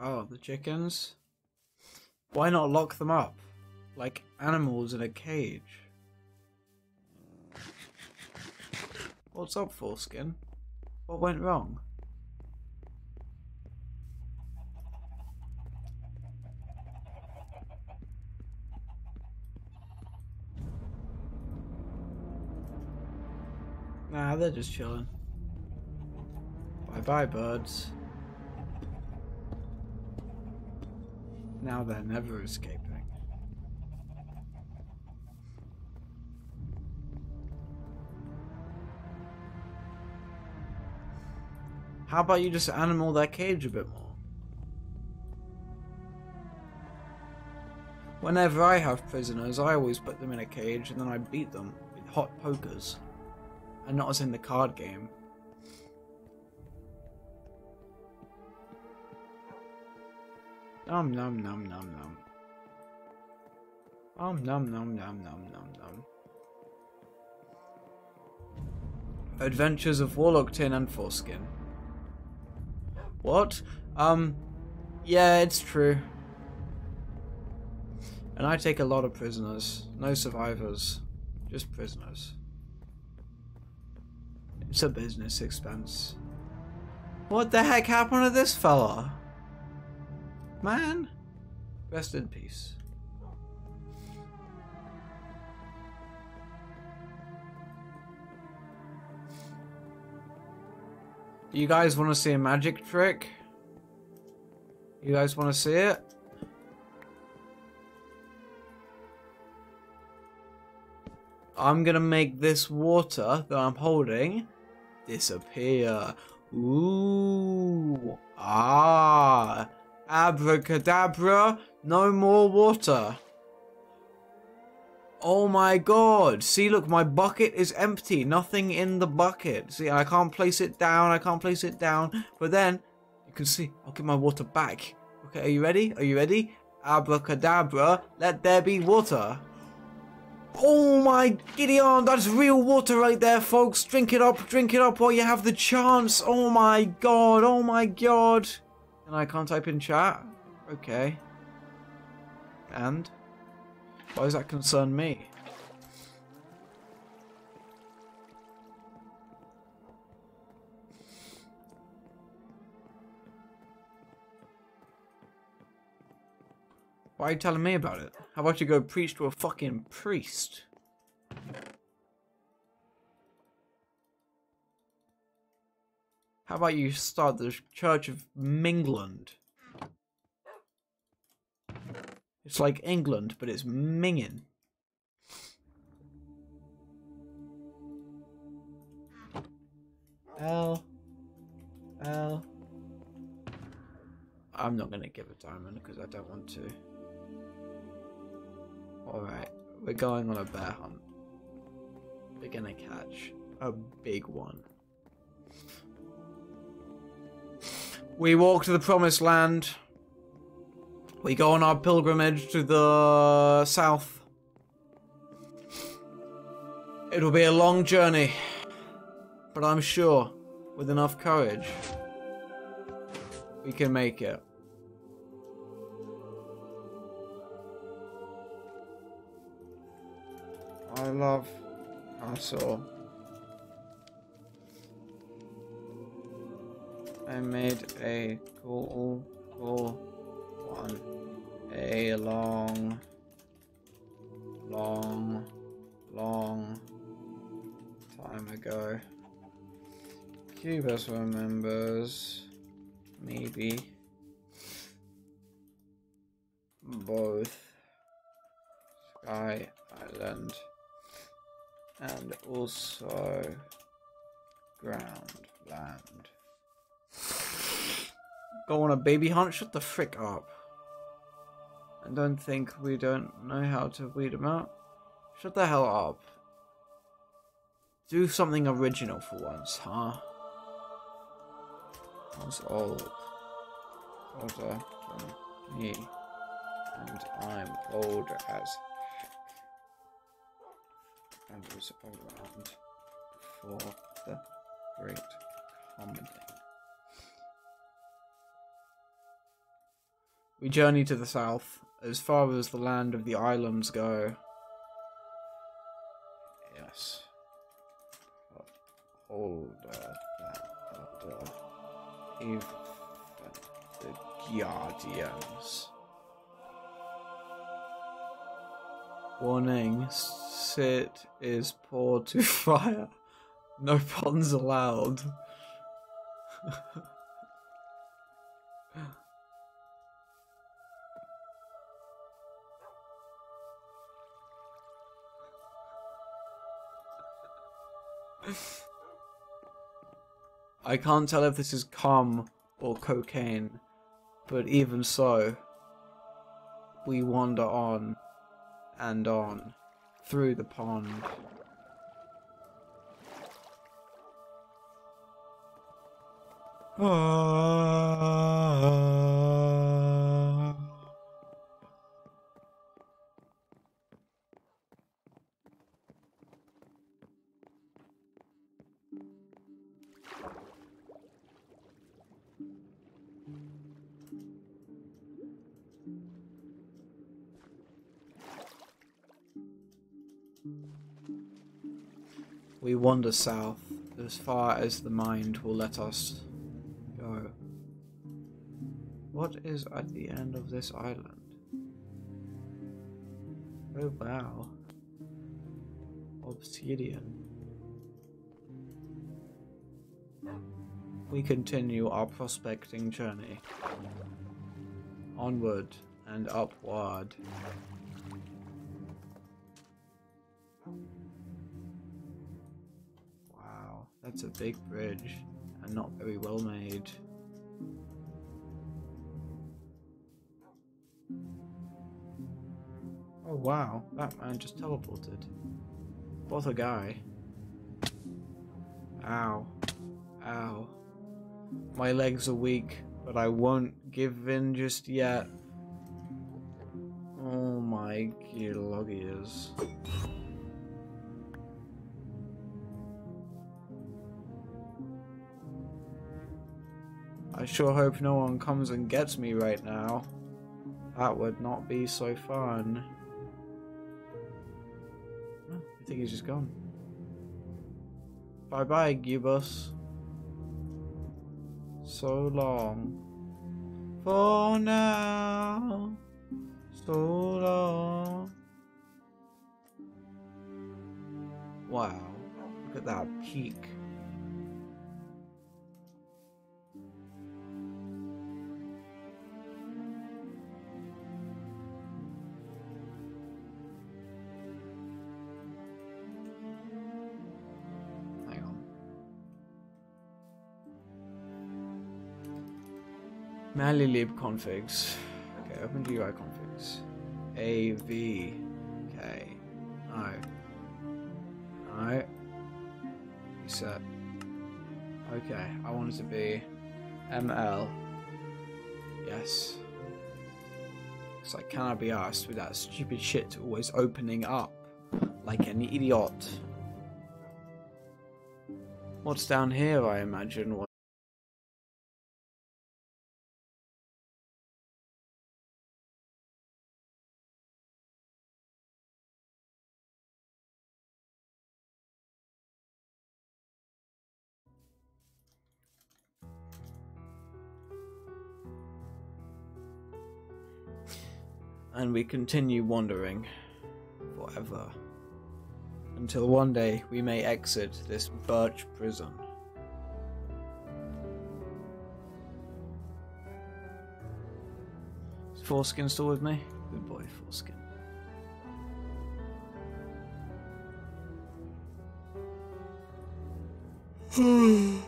Oh, the chickens? Why not lock them up? Like animals in a cage. What's up, Foreskin? What went wrong? Nah, they're just chilling. Bye bye, birds. Now they're never escaping. How about you just animal their cage a bit more? Whenever I have prisoners, I always put them in a cage and then I beat them with hot pokers. And not as in the card game. Nom nom nom nom nom. Um nom nom nom nom nom nom. Adventures of WarlockTin and Foreskin. What? Um, yeah, it's true. And I take a lot of prisoners. No survivors. Just prisoners. It's a business expense. What the heck happened to this fella? Man? Rest in peace. You guys want to see a magic trick? You guys want to see it? I'm gonna make this water that I'm holding disappear. Ooh. Ah. Abracadabra. No more water. Oh my god. See, look, my bucket is empty. Nothing in the bucket. See, I can't place it down. I can't place it down. But then, you can see, I'll get my water back. Okay, are you ready? Are you ready? Abracadabra. Let there be water. Oh my Gideon, that's real water right there, folks. Drink it up, drink it up while you have the chance. Oh my god, oh my god. And I can't type in chat? Okay. And? Why does that concern me? Why are you telling me about it? How about you go preach to a fucking priest? How about you start the Church of Mingland? It's like England, but it's minging. L. L. I'm not gonna give a diamond because I don't want to. Alright, we're going on a bear hunt. We're gonna catch a big one. We walk to the promised land. We go on our pilgrimage to the south. It'll be a long journey, but I'm sure with enough courage, we can make it. I love also I made a cool, cool one. A long, long, long time ago. Cubus remembers maybe both Sky Island and also ground land. Go on a baby hunt? Shut the frick up. I don't think we don't know how to weed them out. Shut the hell up. Do something original for once, huh? Was old. Older than me. And I'm older as and was around for the great comedy. We journey to the south, as far as the land of the islands go. Yes. Older than older. The Guardians. Warning, sit is poured to fire. No puns allowed. I can't tell if this is cum or cocaine, but even so, we wander on and on through the pond. Ah. We wander south as far as the mind will let us go. What is at the end of this island? Oh wow. Obsidian. We continue our prospecting journey. Onward and upward. That's a big bridge and not very well made. Oh wow, that man just teleported. What a guy. Ow. Ow. My legs are weak, but I won't give in just yet. Oh my geologias. I sure hope no one comes and gets me right now. That would not be so fun. Oh, I think he's just gone. Bye bye, Gibus. So long. For now. So long. Wow. Look at that peak. Lib configs. Okay, open GUI configs. A V K no no reset. Okay, I want it to be ML. Yes. It's like, can I be asked with that stupid shit always opening up like an idiot? What's down here? I imagine. And we continue wandering forever until one day we may exit this birch prison. Is Foreskin still with me? Good boy, Foreskin.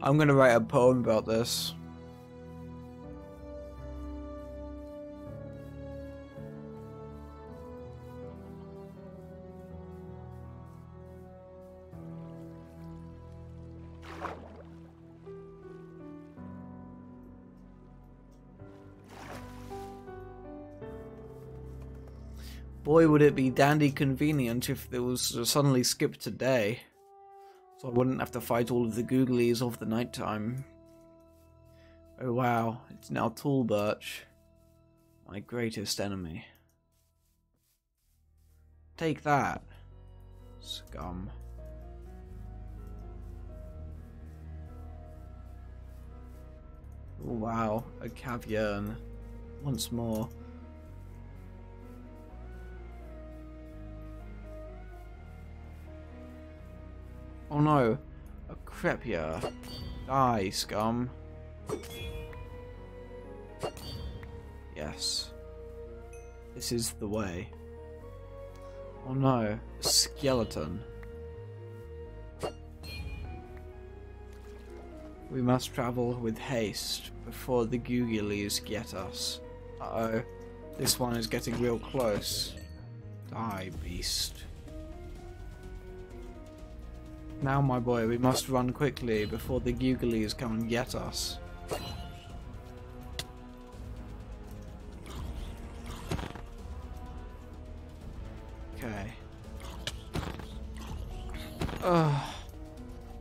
I'm gonna write a poem about this. Boy, would it be dandy convenient if it was suddenly skipped a day. So I wouldn't have to fight all of the googlies of the night time. Oh wow, it's now Tall Birch. My greatest enemy. Take that, scum. Oh, wow, a cavern. Once more. Oh no, a creeper. Die, scum. Yes. This is the way. Oh no, skeleton. We must travel with haste before the Googilies get us. Uh-oh, this one is getting real close. Die, beast. Now, my boy, we must run quickly before the Googilies come and get us. Okay. Ugh.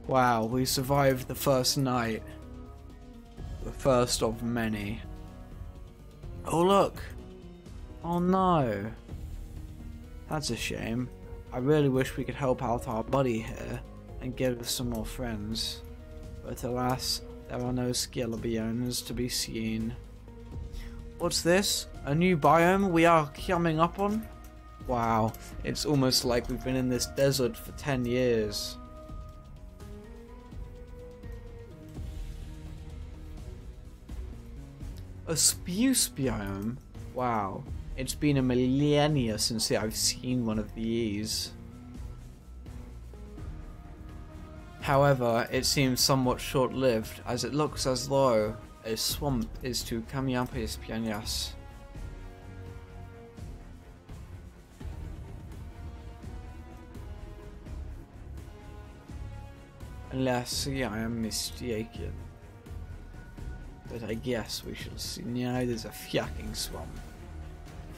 Wow, we survived the first night. The first of many. Oh look! Oh no! That's a shame. I really wish we could help out our buddy here and get us some more friends. But alas, there are no Skelebiones to be seen. What's this? A new biome we are coming up on? Wow, it's almost like we've been in this desert for 10 years. A spruce biome? Wow, it's been a millennia since I've seen one of these. However, it seems somewhat short-lived, as it looks as though a swamp is to Kamiapis Pianas. Unless yeah, I am mistaken. But I guess we shall see. Now there's a fucking swamp.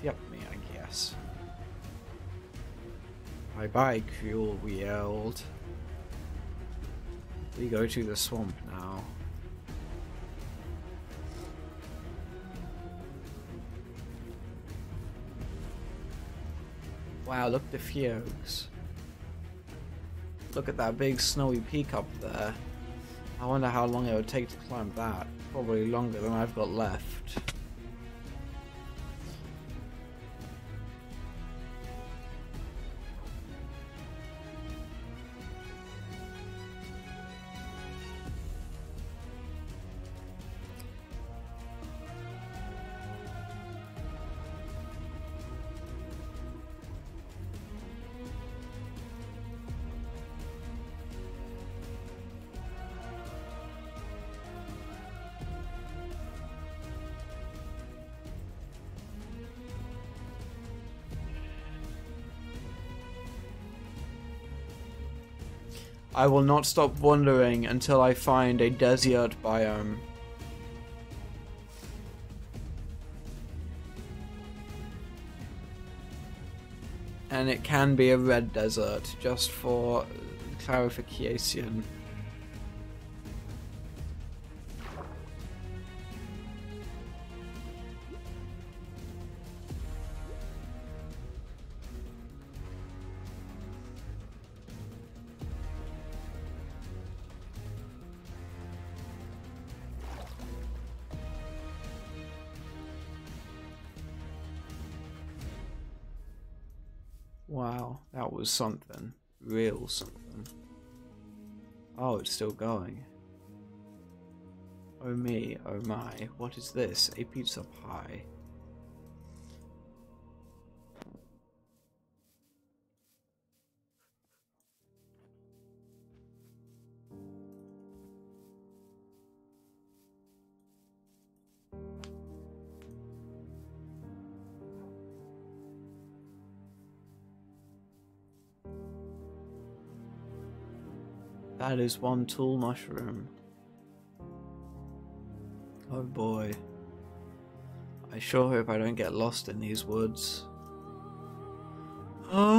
Fuck me, I guess. Bye bye, cruel world. We go to the swamp now. Wow, look at the Fugs. Look at that big snowy peak up there. I wonder how long it would take to climb that. Probably longer than I've got left. I will not stop wandering until I find a desert biome. And it can be a red desert, just for clarification. That was something. Real something. Oh, it's still going. Oh me, oh my, what is this? A pizza pie. That is one tool mushroom. Oh boy. I sure hope I don't get lost in these woods. Ah,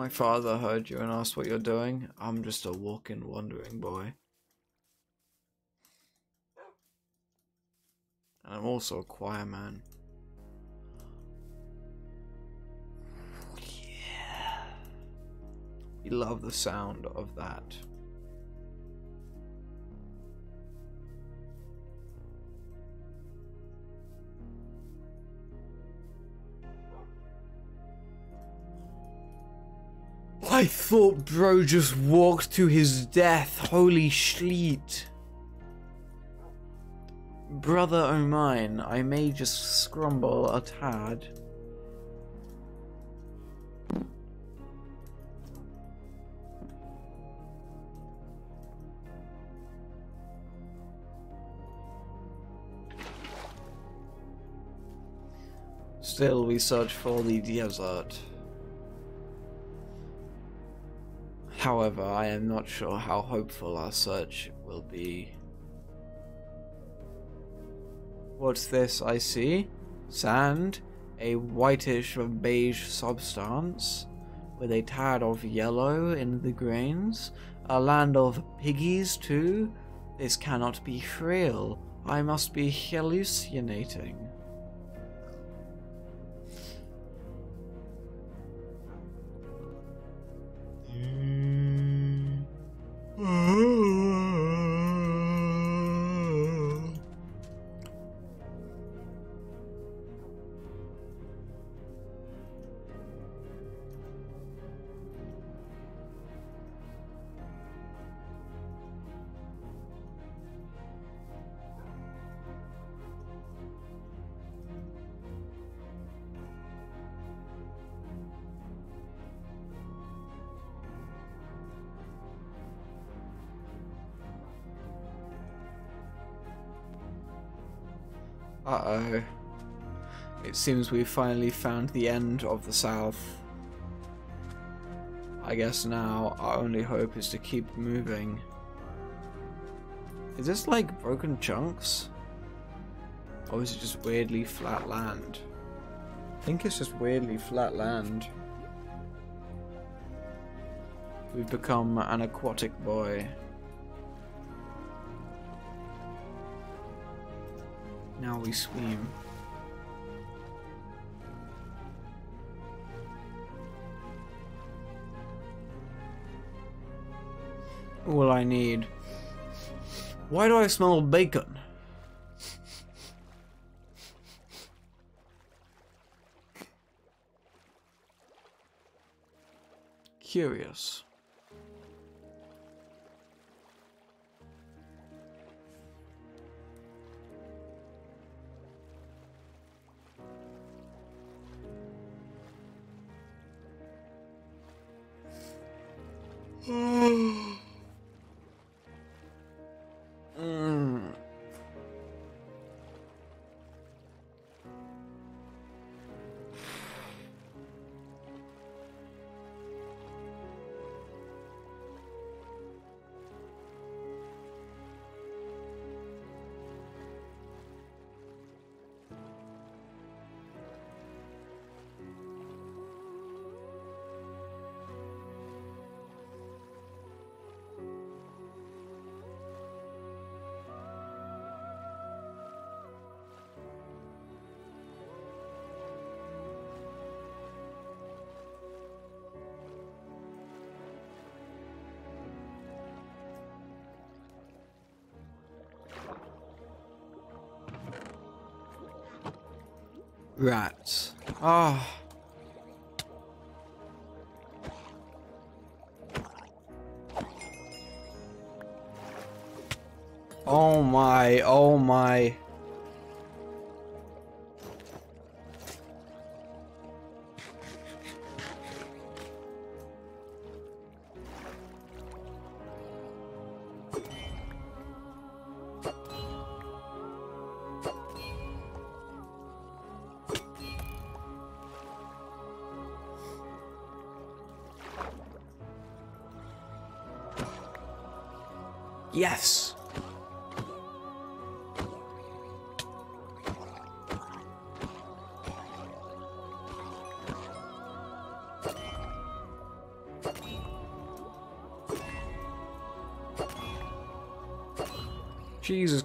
My father heard you and asked what you're doing. I'm just a walking, wandering boy. And I'm also a choir man. Yeah. We love the sound of that. I thought bro just walked to his death. Holy sleet. Brother o' mine, I may just scrumble a tad. Still, we search for the desert. However, I am not sure how hopeful our search will be. What's this I see? Sand, a whitish or beige substance, with a tad of yellow in the grains. A land of piggies, too? This cannot be real. I must be hallucinating. Mm. Oh. Uh-oh. It seems we've finally found the end of the south. I guess now our only hope is to keep moving. Is this like broken chunks? Or is it just weirdly flat land? I think it's just weirdly flat land. We've become an aquatic boy. Now we swim. All I need. Why do I smell bacon? Curious. Rats. Ah. Oh my, oh my.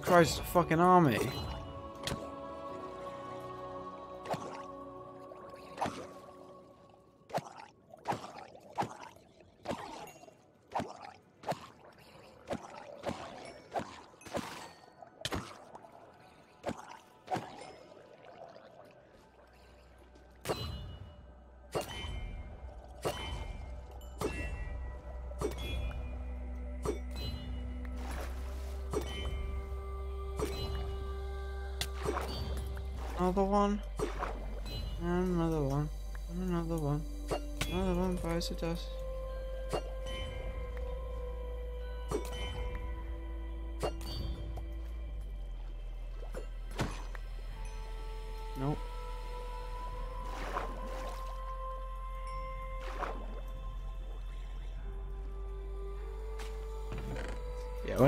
Christ, fucking army.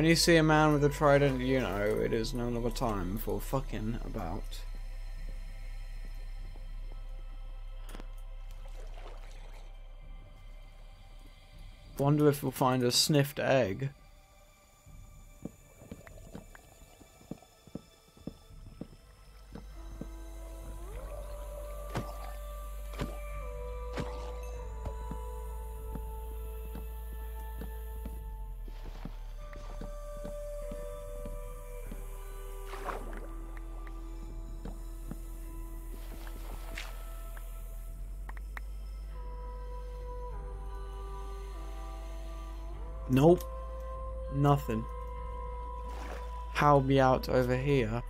You see a man with a trident, you know it is no longer time for fucking about. Wonder if we'll find a sniffer egg. Nothing. How be out over here?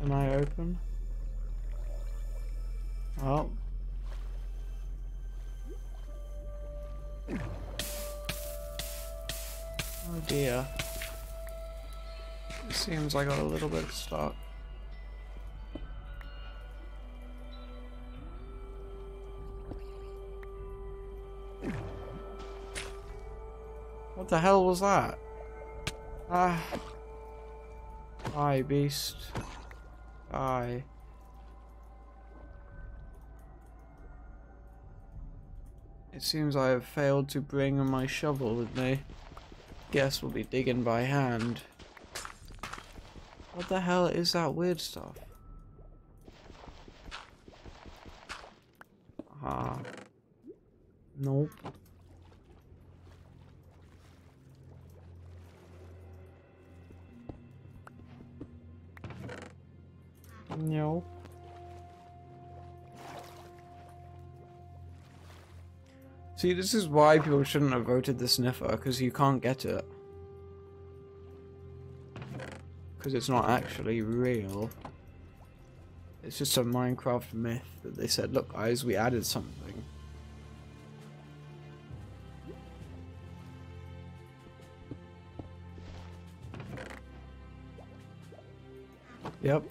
Can I open? Oh. Oh dear. It seems I got a little bit stuck. The hell was that? Ah. Die, beast. Die. It seems I have failed to bring my shovel with me. Guess we'll be digging by hand. What the hell is that weird stuff? See, this is why people shouldn't have voted the sniffer, because you can't get it. Because it's not actually real. It's just a Minecraft myth that they said, look guys, we added something. Yep.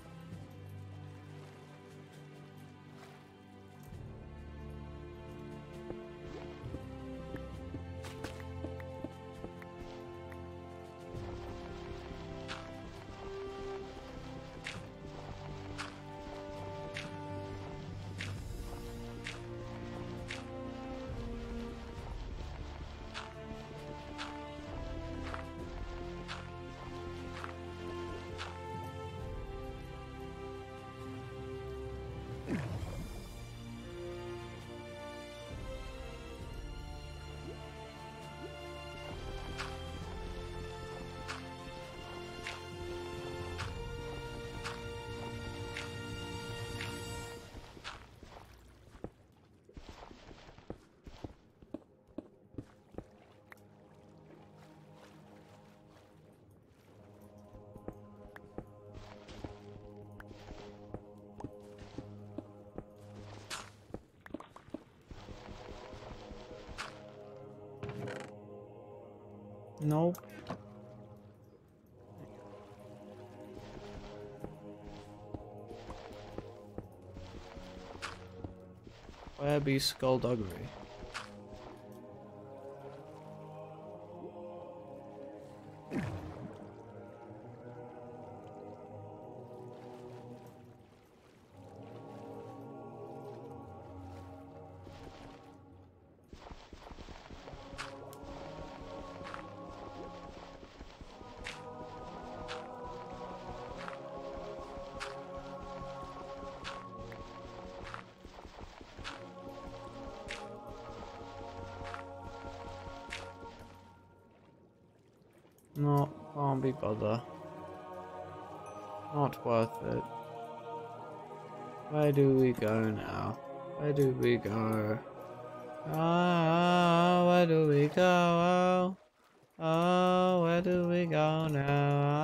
Nope. Where be skullduggery? Bothered. Not worth it. Where do we go now? Where do we go? Ah, where do we go? Oh, where do we go now?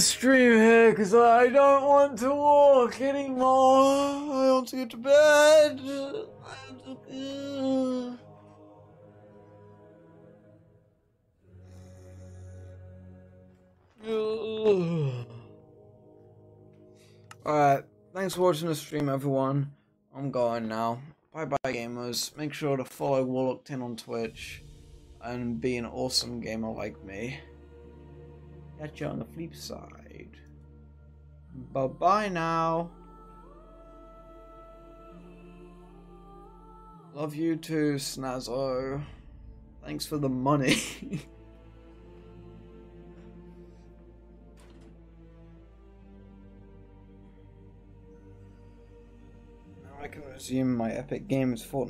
Stream here because I don't want to walk anymore. I want to get to bed. Alright, thanks for watching the stream, everyone. I'm going now. Bye bye, gamers. Make sure to follow WarlockTin on Twitch and be an awesome gamer like me. Catch you on the flip side. Bye bye now. Love you too, Snazzo. Thanks for the money. now I can resume my Epic Games Fortnite.